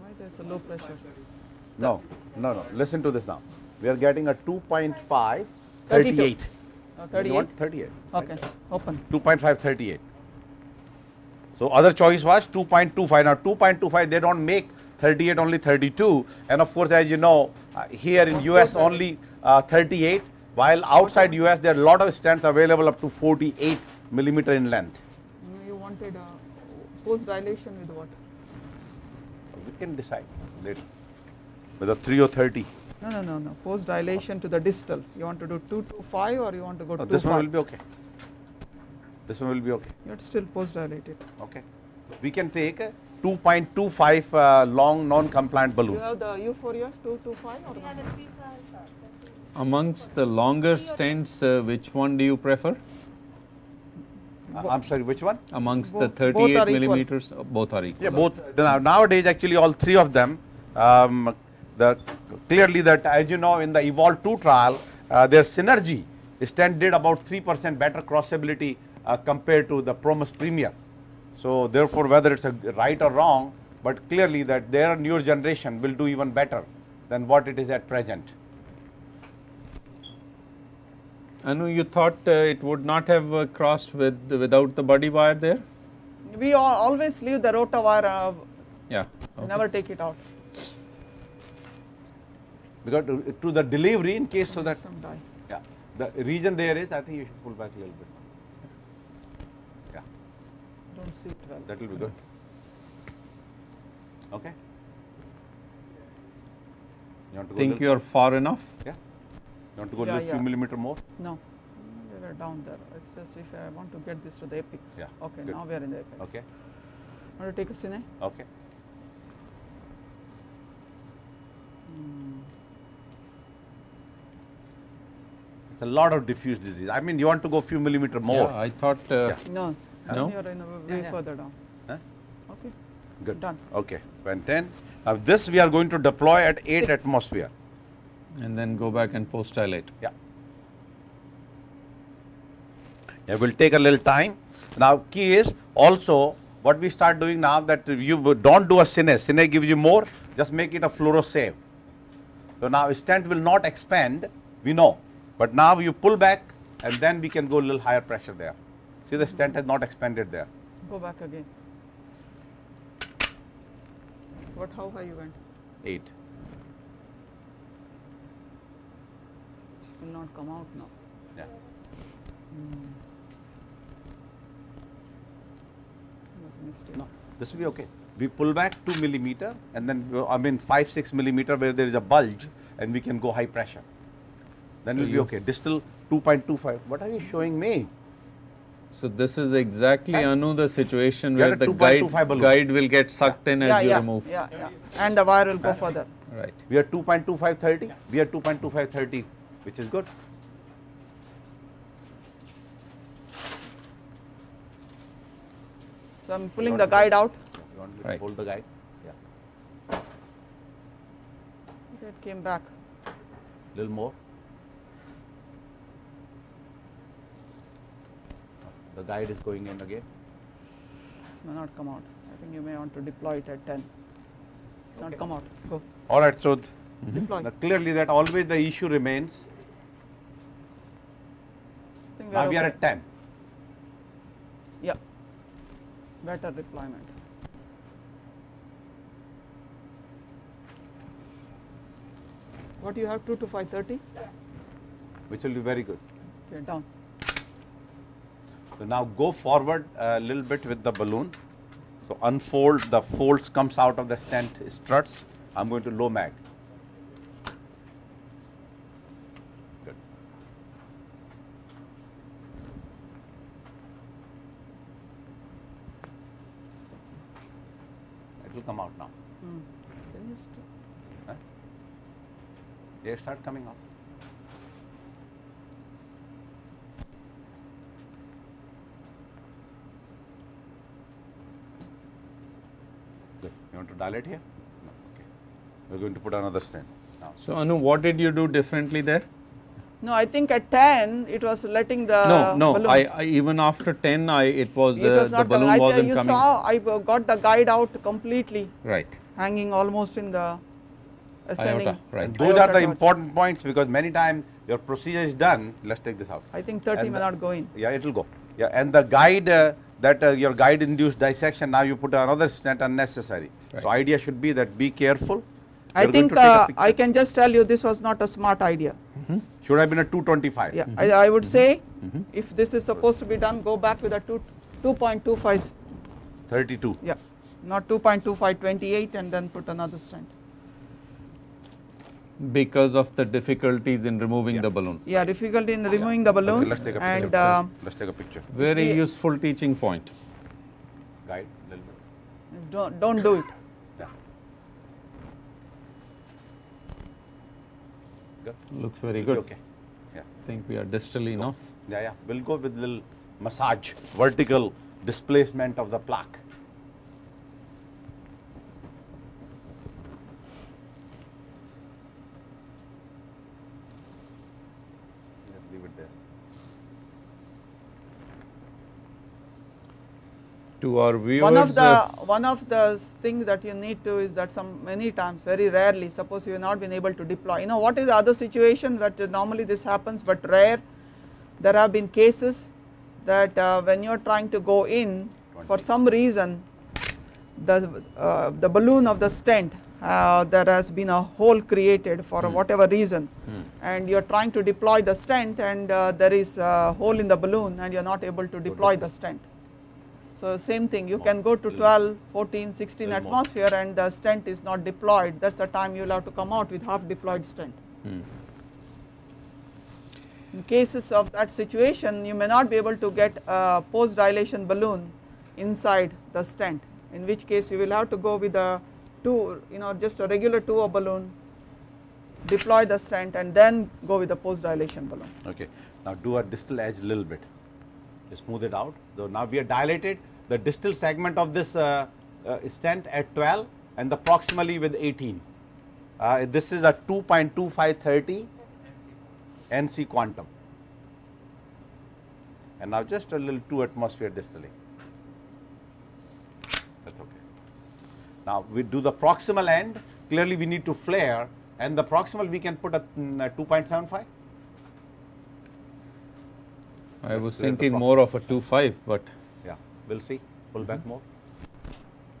Speaker 2: Why there's a low pressure?
Speaker 3: No, no, no. Listen to this now. We are getting a 2.538.
Speaker 2: 32.
Speaker 3: 38.
Speaker 2: Uh,
Speaker 3: You
Speaker 2: 38?
Speaker 3: want 38?
Speaker 2: Okay, open.
Speaker 3: 2.5 38. So other choice was 2.25. Now 2.25 they don't make 38 only 32 and of course as you know uh, here in US only uh, 38 while outside US there are a lot of stents available up to 48 millimeter in length.
Speaker 2: You wanted uh, post dilation with what?
Speaker 3: We can decide later whether 3 or 30.
Speaker 2: No, no, no, no. Post dilation to the distal. You want to do 2 to 5 or you want to go
Speaker 3: No,
Speaker 2: to
Speaker 3: this one will be okay. This one will be okay.
Speaker 2: You're still post dilated.
Speaker 3: Okay. We can take a 2.25 uh, long non-compliant balloon.
Speaker 2: You
Speaker 3: balloon.
Speaker 2: have the U4F 2 to 5 or
Speaker 4: We have a three
Speaker 1: amongst the longer stents, uh, which one do you prefer?
Speaker 3: Uh, I'm sorry, which one?
Speaker 1: Amongst
Speaker 2: Bo-
Speaker 1: the 38
Speaker 2: are equal.
Speaker 1: millimeters, uh, both are equal.
Speaker 3: Yeah, both. Now, nowadays, actually, all three of them, um, the clearly that as you know in the Evolve 2 trial, uh, their synergy stent did about 3% better crossability compared to the Promus Premier. So therefore, whether it's a g- right or wrong, but clearly that their newer generation will do even better than what it is at present.
Speaker 1: Anu, you thought uh, it would not have uh, crossed with without the body wire there?
Speaker 2: We al- always leave the rota wire, uh,
Speaker 1: Yeah. okay.
Speaker 2: never take it out.
Speaker 3: Because to, to the delivery in case so that
Speaker 2: Some die.
Speaker 3: yeah, the reason there is, I think you should pull back a little bit. Yeah.
Speaker 2: Don't see it well.
Speaker 3: That will be good. Okay. You want to go
Speaker 1: Think you are far enough?
Speaker 3: Yeah. You want to go a
Speaker 2: Yeah,
Speaker 3: little few millimeter more?
Speaker 2: No, we were down there. It's just if I want to get this to the apex.
Speaker 3: Yeah,
Speaker 2: Okay,
Speaker 3: good.
Speaker 2: now we are in the apex.
Speaker 3: Okay.
Speaker 2: Want to take a cine?
Speaker 3: Okay. It's a lot of diffuse disease. I mean, you want to go a few millimeter more.
Speaker 1: Yeah, I thought. Uh,
Speaker 3: Yeah.
Speaker 2: No.
Speaker 1: No?
Speaker 2: You are in a way
Speaker 3: Yeah, yeah.
Speaker 2: further down.
Speaker 3: Huh?
Speaker 2: Okay.
Speaker 3: Good.
Speaker 2: Done.
Speaker 3: Okay. When 10. Now this we are going to deploy at 8
Speaker 2: Six.
Speaker 3: atmosphere.
Speaker 1: And then go back and post dilate.
Speaker 3: Yeah. It will take a little time. Now, key is also what we start doing now that you don't do a cine. Cine gives you more, just make it a fluoro save. So now stent will not expand, we know. But now you pull back and then we can go a little higher pressure there. See the stent has not expanded there.
Speaker 2: Go back again. What? How high you went?
Speaker 3: 8.
Speaker 2: Will not come out now.
Speaker 3: Yeah. Hmm.
Speaker 2: Was a mistake.
Speaker 3: No, this will be okay. We pull back 2 millimeter and then, I mean 5, 6 millimeter where there is a bulge and we can go high pressure. Then
Speaker 1: So
Speaker 3: we'll be okay. Distal 2.25. What are you showing me?
Speaker 1: So this is exactly
Speaker 3: And-
Speaker 1: Anu the situation where the guide, guide will get sucked in
Speaker 2: yeah,
Speaker 1: as you
Speaker 2: yeah,
Speaker 1: remove.
Speaker 2: yeah, yeah. And the wire will go further.
Speaker 1: Right.
Speaker 3: We are 2.2530. We are 2.2530, which is good.
Speaker 2: So I'm pulling the guide out.
Speaker 3: You want me to
Speaker 1: Right.
Speaker 3: hold the guide? Yeah.
Speaker 2: It came back.
Speaker 3: Little more. The guide is going in again.
Speaker 2: This may not come out. I think you may want to deploy it at 10. It's not
Speaker 3: Okay.
Speaker 2: come out. Go.
Speaker 3: All right. So th- mm-hmm.
Speaker 2: Deploy.
Speaker 3: now clearly that always the issue remains.
Speaker 2: I think
Speaker 3: Now we are at 10.
Speaker 2: Yeah. Better deployment. What do you have 2 to 530?
Speaker 3: which will be very good.
Speaker 2: Okay, down.
Speaker 3: So now go forward a little bit with the balloon. So unfold the folds comes out of the stent struts. I'm going to low mag. Good. It will come out now.
Speaker 2: Hmm. Can you st-
Speaker 3: Huh? They start coming out. Good. You want to dilate here? No. Okay. We're going to put another stent now.
Speaker 1: So Anu, what did you do differently there?
Speaker 2: No, I think at 10 it was letting the
Speaker 1: no, no.
Speaker 2: balloon.
Speaker 1: I, I even after 10, I it was,
Speaker 2: it
Speaker 1: uh,
Speaker 2: was
Speaker 1: the
Speaker 2: not
Speaker 1: balloon
Speaker 2: I,
Speaker 1: wasn't
Speaker 2: you
Speaker 1: coming.
Speaker 2: saw I got the guide out completely,
Speaker 1: Right.
Speaker 2: hanging almost in the ascending.
Speaker 1: aorta. Right.
Speaker 3: And those are the
Speaker 2: dot.
Speaker 3: important points because many times your procedure is done. Let's take this out.
Speaker 2: I think 30
Speaker 3: And
Speaker 2: may
Speaker 3: the-
Speaker 2: not go in.
Speaker 3: Yeah, it will go. Yeah, and the guide uh, that uh, your guide induced dissection. Now you put another stent unnecessary. So idea should be that be careful.
Speaker 2: I
Speaker 3: You're going
Speaker 2: think
Speaker 3: to take a
Speaker 2: uh. I can just tell you this was not a smart idea.
Speaker 3: Should have been a 225.
Speaker 2: Yeah, I, I would say
Speaker 1: Mhm.
Speaker 2: if this is supposed to be done, go back with a two, 2.25.
Speaker 3: 32.
Speaker 2: Yeah, not 2.25, 28, and then put another stent.
Speaker 1: Because of the difficulties in removing
Speaker 3: Yeah.
Speaker 1: the balloon.
Speaker 2: Yeah, difficulty in removing the
Speaker 3: Okay,
Speaker 2: balloon.
Speaker 3: let's take a picture.
Speaker 2: and uh,
Speaker 3: let's take a picture.
Speaker 1: Very
Speaker 2: Yeah.
Speaker 1: useful teaching point.
Speaker 3: Guide little bit.
Speaker 2: don't, don't do it.
Speaker 3: Yeah. Good.
Speaker 1: Looks very good.
Speaker 3: Okay. Yeah.
Speaker 1: think we are distal enough.
Speaker 3: Yeah, yeah. We'll go with little massage, vertical displacement of the plaque. Let's leave it there.
Speaker 1: To our viewers,
Speaker 2: One of the
Speaker 1: uh,
Speaker 2: one of the things that you need to is that some many times, very rarely, suppose you have not been able to deploy. You know what is the other situation that uh, normally this happens, but rare. There have been cases that uh, when you are trying to go in, for some reason, the uh, the balloon of the stent uh, there has been a hole created for whatever reason, and you are trying to deploy the stent, and uh, there is a hole in the balloon, and you are not able to deploy the stent. So same thing, you can go to 12, 14, 16
Speaker 3: Little more.
Speaker 2: atmosphere and the stent is not deployed. That's the time you will have to come out with half deployed stent. Hmm. In cases of that situation, you may not be able to get a post dilation balloon inside the stent, in which case you will have to go with a two, you know, just a regular two balloon, deploy the stent and then go with the post dilation balloon.
Speaker 3: Okay. Now do a distal edge a little bit. Smooth it out. So now we are dilated the distal segment of this uh, uh, stent at 12 and the proximally with 18. Uh, this is a 2.2530 NC quantum. And now just a little 2 atmosphere distally. That's okay. Now we do the proximal end. Clearly we need to flare and the proximal we can put a, mm, a 2.75.
Speaker 1: I was
Speaker 3: the
Speaker 1: thinking more of a 2.5, but
Speaker 3: we'll see. Pull back more.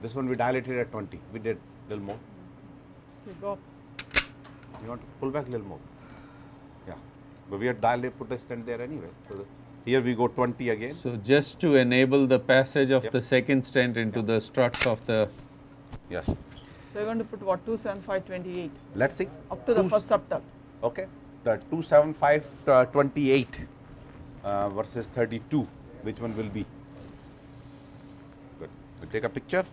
Speaker 3: This one we dilated at 20. We did a little more.
Speaker 2: You go
Speaker 3: You want to pull back a little more. Yeah, but we are dilated, put a stent there anyway. So the, here we go 20 again.
Speaker 1: so just to enable the passage of
Speaker 3: Yep.
Speaker 1: the second stent into the struts of the
Speaker 3: Yes.
Speaker 2: So you're going to put what 27528
Speaker 3: Let's see.
Speaker 2: up to the
Speaker 3: Two-
Speaker 2: first septal.
Speaker 3: Okay. The 275 uh, 28 uh, versus 32. Which one will be? Good. We take a picture.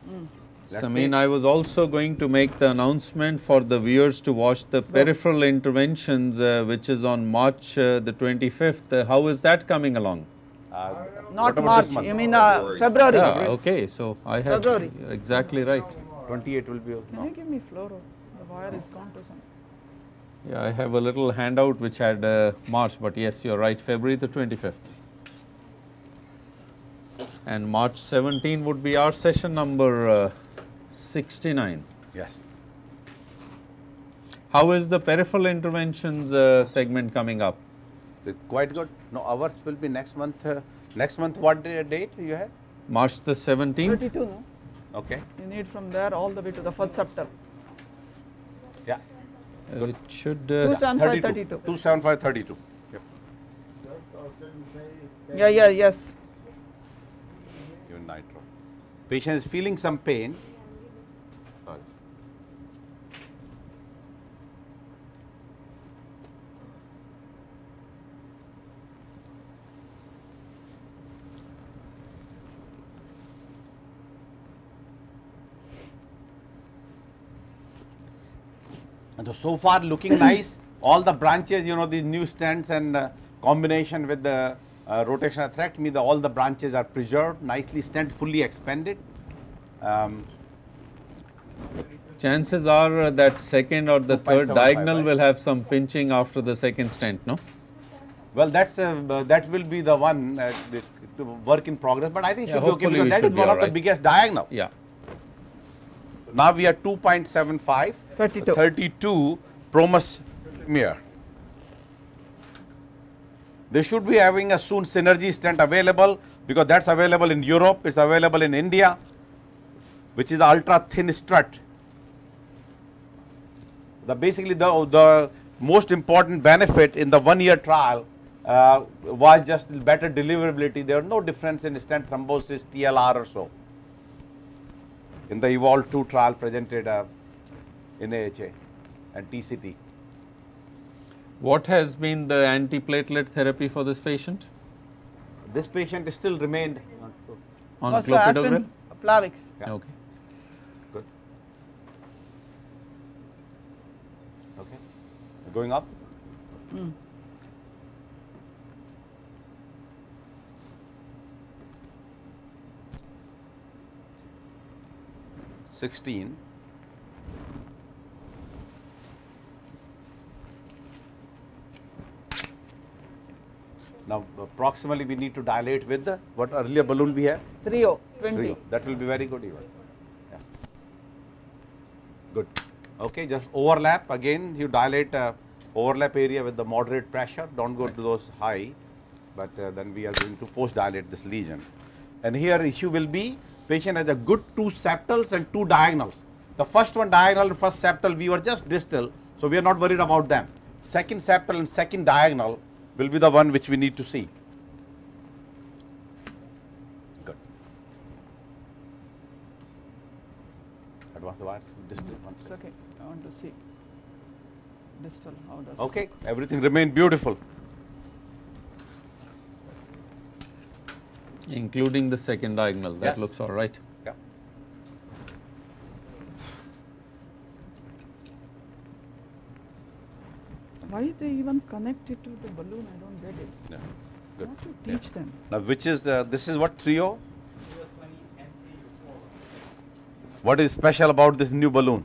Speaker 3: Let's
Speaker 1: Samin,
Speaker 3: see.
Speaker 1: I was also going to make the announcement for the viewers to watch the peripheral interventions, uh, which is on March uh, the 25th. Uh, how is that coming along?
Speaker 3: Uh,
Speaker 2: Not March,
Speaker 3: this month?
Speaker 2: you mean uh, February.
Speaker 1: Yeah, okay, so I have
Speaker 2: February.
Speaker 1: exactly right.
Speaker 3: 28 will be.
Speaker 2: Can
Speaker 3: No.
Speaker 2: you give me fluoro? The wire is gone to some.
Speaker 1: Yeah, I have a little handout which had uh, March, but yes, you're right, February the 25th. And March 17 would be our session number uh, 69.
Speaker 3: Yes.
Speaker 1: How is the peripheral interventions uh, segment coming up?
Speaker 3: It's quite good. No, ours will be next month. Uh, next month, what date you had?
Speaker 1: March the 17th?
Speaker 2: 32, no?
Speaker 3: Okay.
Speaker 2: You need from there all the way to the first septal.
Speaker 3: Yeah.
Speaker 1: Uh, it should. Uh,
Speaker 2: 275, 32.
Speaker 3: 275, 32. Yep.
Speaker 2: Yeah, yeah, yes.
Speaker 3: Patient is feeling some pain. And so, so far looking nice. All the branches, you know, these new stents and uh, combination with the uh, rotational atherectomy, the, all the branches are preserved, nicely stent fully expanded. Um,
Speaker 1: chances are uh, that second or the third diagonal
Speaker 3: right?
Speaker 1: will have some pinching after the second stent, no?
Speaker 3: well, that's uh, uh, that will be the one uh, the, the work in progress, but I think it
Speaker 1: Yeah,
Speaker 3: should be okay because
Speaker 1: we
Speaker 3: that
Speaker 1: should
Speaker 3: is
Speaker 1: be
Speaker 3: one of the biggest diagonal.
Speaker 1: Yeah.
Speaker 3: Now we are 2.75,
Speaker 2: 32.
Speaker 3: 32 Promus Premier. They should be having a soon synergy stent available because that's available in Europe, it's available in India, which is ultra thin strut. The basically the, the most important benefit in the one year trial uh, was just better deliverability. There was no difference in stent thrombosis, TLR or so. In the Evolve 2 trial presented uh, in AHA and TCT.
Speaker 1: What has been the antiplatelet therapy for this patient?
Speaker 3: This patient still remained
Speaker 1: on clopidogrel?
Speaker 2: Oh, Plavix.
Speaker 3: Yeah.
Speaker 1: Okay.
Speaker 3: Good. Okay. Going up? Mm. Sixteen. Now, approximately we need to dilate with the, what earlier balloon we had?
Speaker 2: 30, 20.
Speaker 3: Three. That will be very good even. Yeah. Good. Okay, just overlap again. You dilate uh, overlap area with the moderate pressure. Don't go to those high, but uh, then we are going to post dilate this lesion. And here issue will be patient has a good two septals and two diagonals. The first one diagonal, first septal, we were just distal, so we are not worried about them. Second septal and second diagonal will be the one which we need to see. Good. Advance the wire, distal one
Speaker 2: It's
Speaker 3: second.
Speaker 2: okay. I want to see distal how does it
Speaker 3: Okay, everything remained beautiful.
Speaker 1: Including the second diagonal, that
Speaker 3: Yes.
Speaker 1: looks all right.
Speaker 3: Yeah.
Speaker 2: Why they even connect it to the balloon? I don't get it.
Speaker 3: Yeah.
Speaker 2: I
Speaker 3: Good.
Speaker 2: want to
Speaker 3: Yeah.
Speaker 2: teach them.
Speaker 3: Now, which is the, this is what trio? What is special about this new balloon?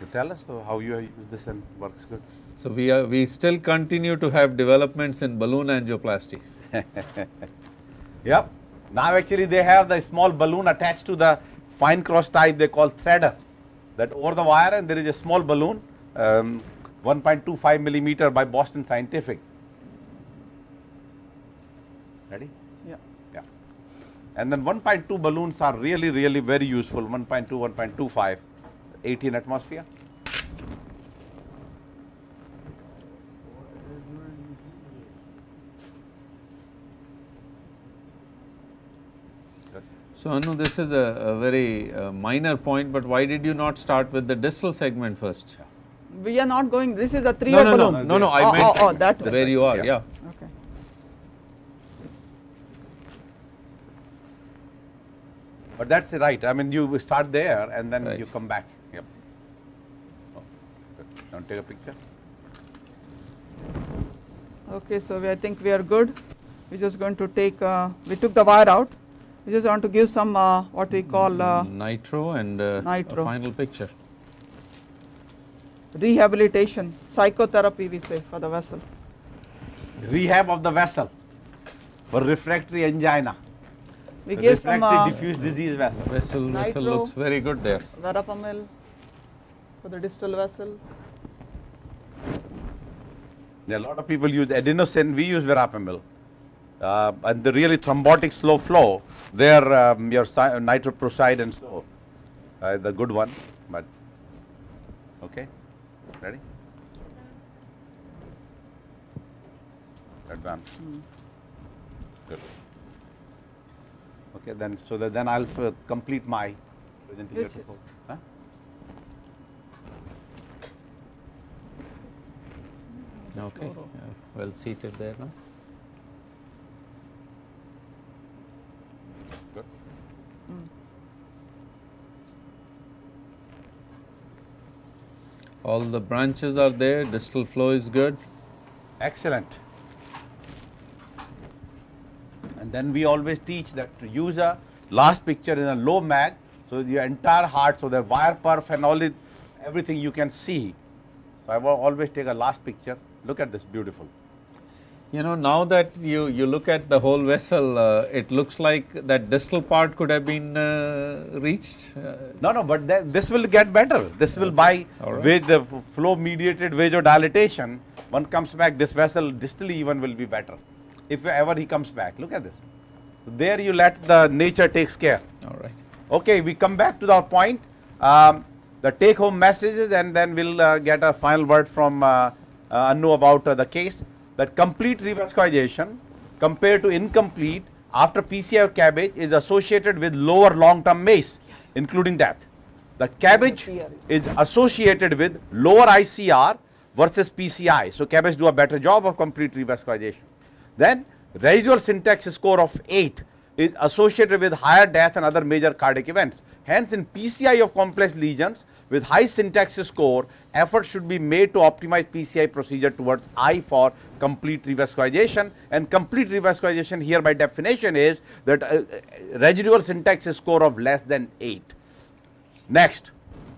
Speaker 3: You tell us so how you use this and works good.
Speaker 1: So we are, we still continue to have developments in balloon angioplasty.
Speaker 3: Yep. Now actually they have the small balloon attached to the FineCross type they call threader. That over the wire and there is a small balloon, um, 1.25 millimeter by Boston Scientific. Ready?
Speaker 2: Yeah.
Speaker 3: Yeah. And then 1.2 balloons are really, really very useful. 1.2, 1.25, 18 atmosphere.
Speaker 1: So Anu, this is a, a very uh, minor point, but why did you not start with the distal segment first?
Speaker 2: We are not going. This is a three
Speaker 1: No, no, no,
Speaker 2: balloon.
Speaker 1: no, no, I
Speaker 2: oh,
Speaker 1: meant
Speaker 2: oh, oh, that
Speaker 1: where
Speaker 2: way.
Speaker 1: you are,
Speaker 3: Yeah.
Speaker 1: yeah.
Speaker 2: Okay.
Speaker 3: But that's right. I mean, you start there and then
Speaker 1: Right.
Speaker 3: you come back. Yep. Oh, good. Take a picture?
Speaker 2: Okay, so we, I think we are good. We're just going to take, uh, we took the wire out. We just want to give some uh, what we call uh,
Speaker 1: Nitro and uh,
Speaker 2: Nitro.
Speaker 1: a final picture.
Speaker 2: rehabilitation, psychotherapy we say for the vessel.
Speaker 3: Rehab of the vessel for refractory angina.
Speaker 2: We gave some
Speaker 3: refractory
Speaker 2: uh,
Speaker 3: diffuse disease vessel.
Speaker 1: Vessel, vessel
Speaker 2: Nitro.
Speaker 1: looks very good there.
Speaker 2: verapamil for the distal vessels.
Speaker 3: There are a lot of people use adenosine, we use verapamil. Uh, and the really thrombotic slow flow, there um, your si- nitroprusside and so, uh, the good one, but, okay, ready? Advance. Good. Okay, then, so that then I'll f- complete my presentation.
Speaker 2: Which-
Speaker 3: Huh?
Speaker 1: Okay,
Speaker 2: Fluoro.
Speaker 1: yeah, well seated there now.
Speaker 3: Good.
Speaker 1: All the branches are there, distal flow is good.
Speaker 3: Excellent. And then we always teach that to use a last picture in a low mag, so your entire heart, so the wire perf and all it, everything you can see. So I will always take a last picture. Look at this, beautiful.
Speaker 1: You know, now that you, you look at the whole vessel, uh, it looks like that distal part could have been uh, reached. Uh,
Speaker 3: No, no, but this will get better. This will by
Speaker 1: All right.
Speaker 3: with the flow mediated vasodilatation. One comes back, this vessel distally even will be better. If ever he comes back, look at this. There you let the nature takes care.
Speaker 1: all right.
Speaker 3: Okay, we come back to our point. Um, the take home messages, and then we'll uh, get a final word from uh, uh, Anu about uh, the case. That complete revascularization compared to incomplete after PCI or CABG is associated with lower long term MACE, including death. The CABG is associated with lower ICR versus PCI. So, CABG do a better job of complete revascularization. Then, residual syntax score of 8 is associated with higher death and other major cardiac events. Hence, in PCI of complex lesions, with high syntax score, effort should be made to optimize PCI procedure towards I for complete revascularization. And complete revascularization here by definition is that uh, residual syntax score of less than 8. Next,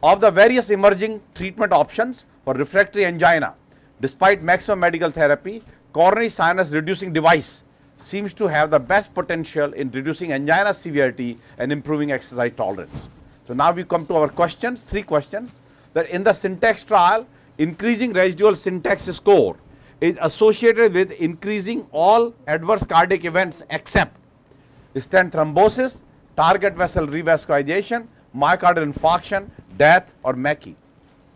Speaker 3: of the various emerging treatment options for refractory angina, despite maximum medical therapy, coronary sinus reducing device seems to have the best potential in reducing angina severity and improving exercise tolerance. So, now we come to our questions, three questions that in the syntax trial, increasing residual syntax score is associated with increasing all adverse cardiac events except stent thrombosis, target vessel revascularization, myocardial infarction, death or MACE.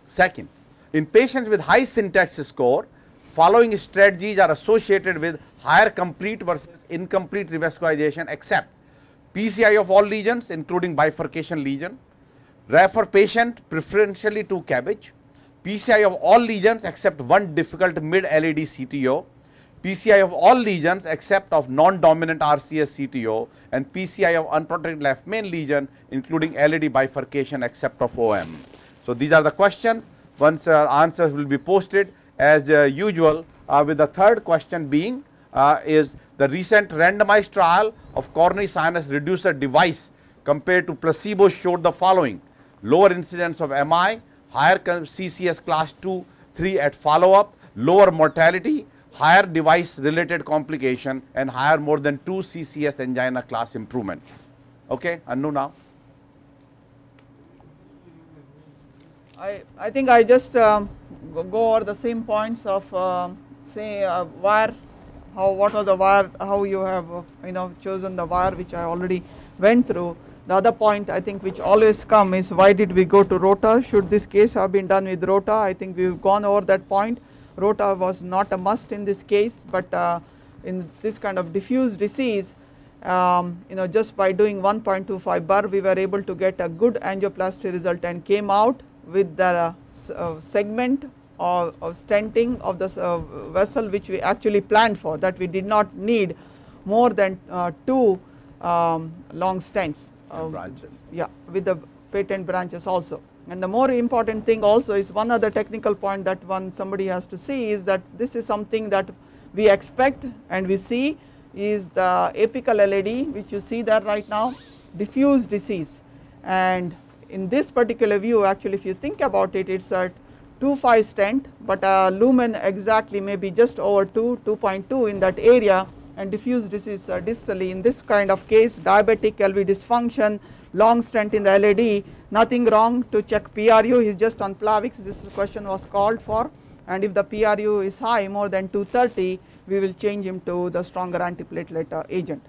Speaker 3: Second, in patients with high syntax score, following strategies are associated with higher complete versus incomplete revascularization except PCI of all lesions including bifurcation lesion, refer patient preferentially to CABG, PCI of all lesions except one difficult mid LAD CTO, PCI of all lesions except of non-dominant RCA CTO and PCI of unprotected left main lesion including LAD bifurcation except of OM. So, these are the questions once uh, answers will be posted. As uh, usual uh, with the third question being uh, is the recent randomized trial of coronary sinus reducer device compared to placebo showed the following. Lower incidence of MI, higher CCS class 2, 3 at follow up, lower mortality, higher device related complication and higher more than 2 CCS angina class improvement. Okay, Anu now.
Speaker 2: I, I think I just um, go- over the same points of um say uh, wire, how what was the wire, how you have uh, you know chosen the wire which I already went through. The other point I think which always come is why did we go to rota? Should this case have been done with rota? I think we've gone over that point. Rota was not a must in this case, but uh, in this kind of diffuse disease, um, you know just by doing 1.25 bar we were able to get a good angioplasty result and came out with the uh, uh, segment of, stenting of the uh, vessel which we actually planned for that we did not need more than uh, two um, long stents um,
Speaker 3: branches.
Speaker 2: yeah with the patent branches also. And the more important thing also is one other technical point that one somebody has to see is that this is something that we expect and we see is the apical LAD which you see there right now diffuse disease. And in this particular view actually if you think about it it's a 2.5 stent but a lumen exactly maybe just over 2 2.2 in that area and diffuse disease uh, distally in this kind of case diabetic LV dysfunction long stent in the LAD nothing wrong to check PRU is just on Plavix this question was called for and if the PRU is high more than 230 we will change him to the stronger antiplatelet uh, agent.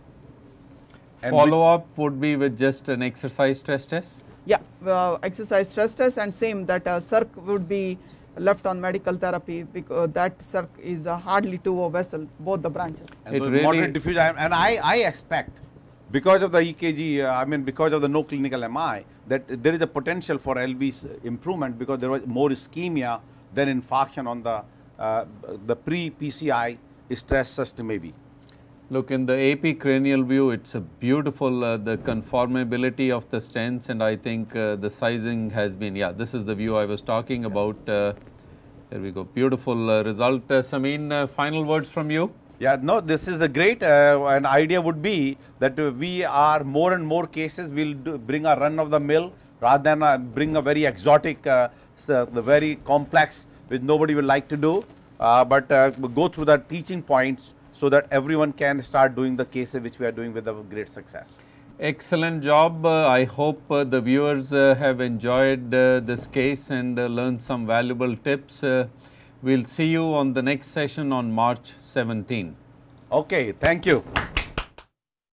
Speaker 3: And
Speaker 1: Follow up would be with just an exercise stress test.
Speaker 2: Yeah, uh, exercise stress test and same that uh, circ would be left on medical therapy because that circ is uh, hardly to a vessel, both the branches.
Speaker 3: And
Speaker 1: It
Speaker 3: those
Speaker 1: really-
Speaker 3: moderate diffuse, and and I, I expect because of the EKG, uh, I mean because of the no clinical MI, that there is a potential for LV's improvement because there was more ischemia than infarction on the uh, the pre-PCI stress system maybe.
Speaker 1: Look, in the AP cranial view, it's a beautiful, uh, the conformability of the stents and I think uh, the sizing has been, yeah, this is the view I was talking about. Uh, there we go, beautiful uh, result. Uh, Samin, uh, final words from you?
Speaker 3: Yeah, no, this is a great, uh, an idea would be that we are more and more cases we'll do, bring a run of the mill rather than uh, bring a very exotic, the very complex which nobody will like to do, uh, but uh, go through the teaching points so that everyone can start doing the cases which we are doing with a great success.
Speaker 1: Excellent job. Uh, I hope uh, the viewers uh, have enjoyed uh, this case and uh, learned some valuable tips. Uh, we'll see you on the next session on March 17.
Speaker 3: Okay, thank you.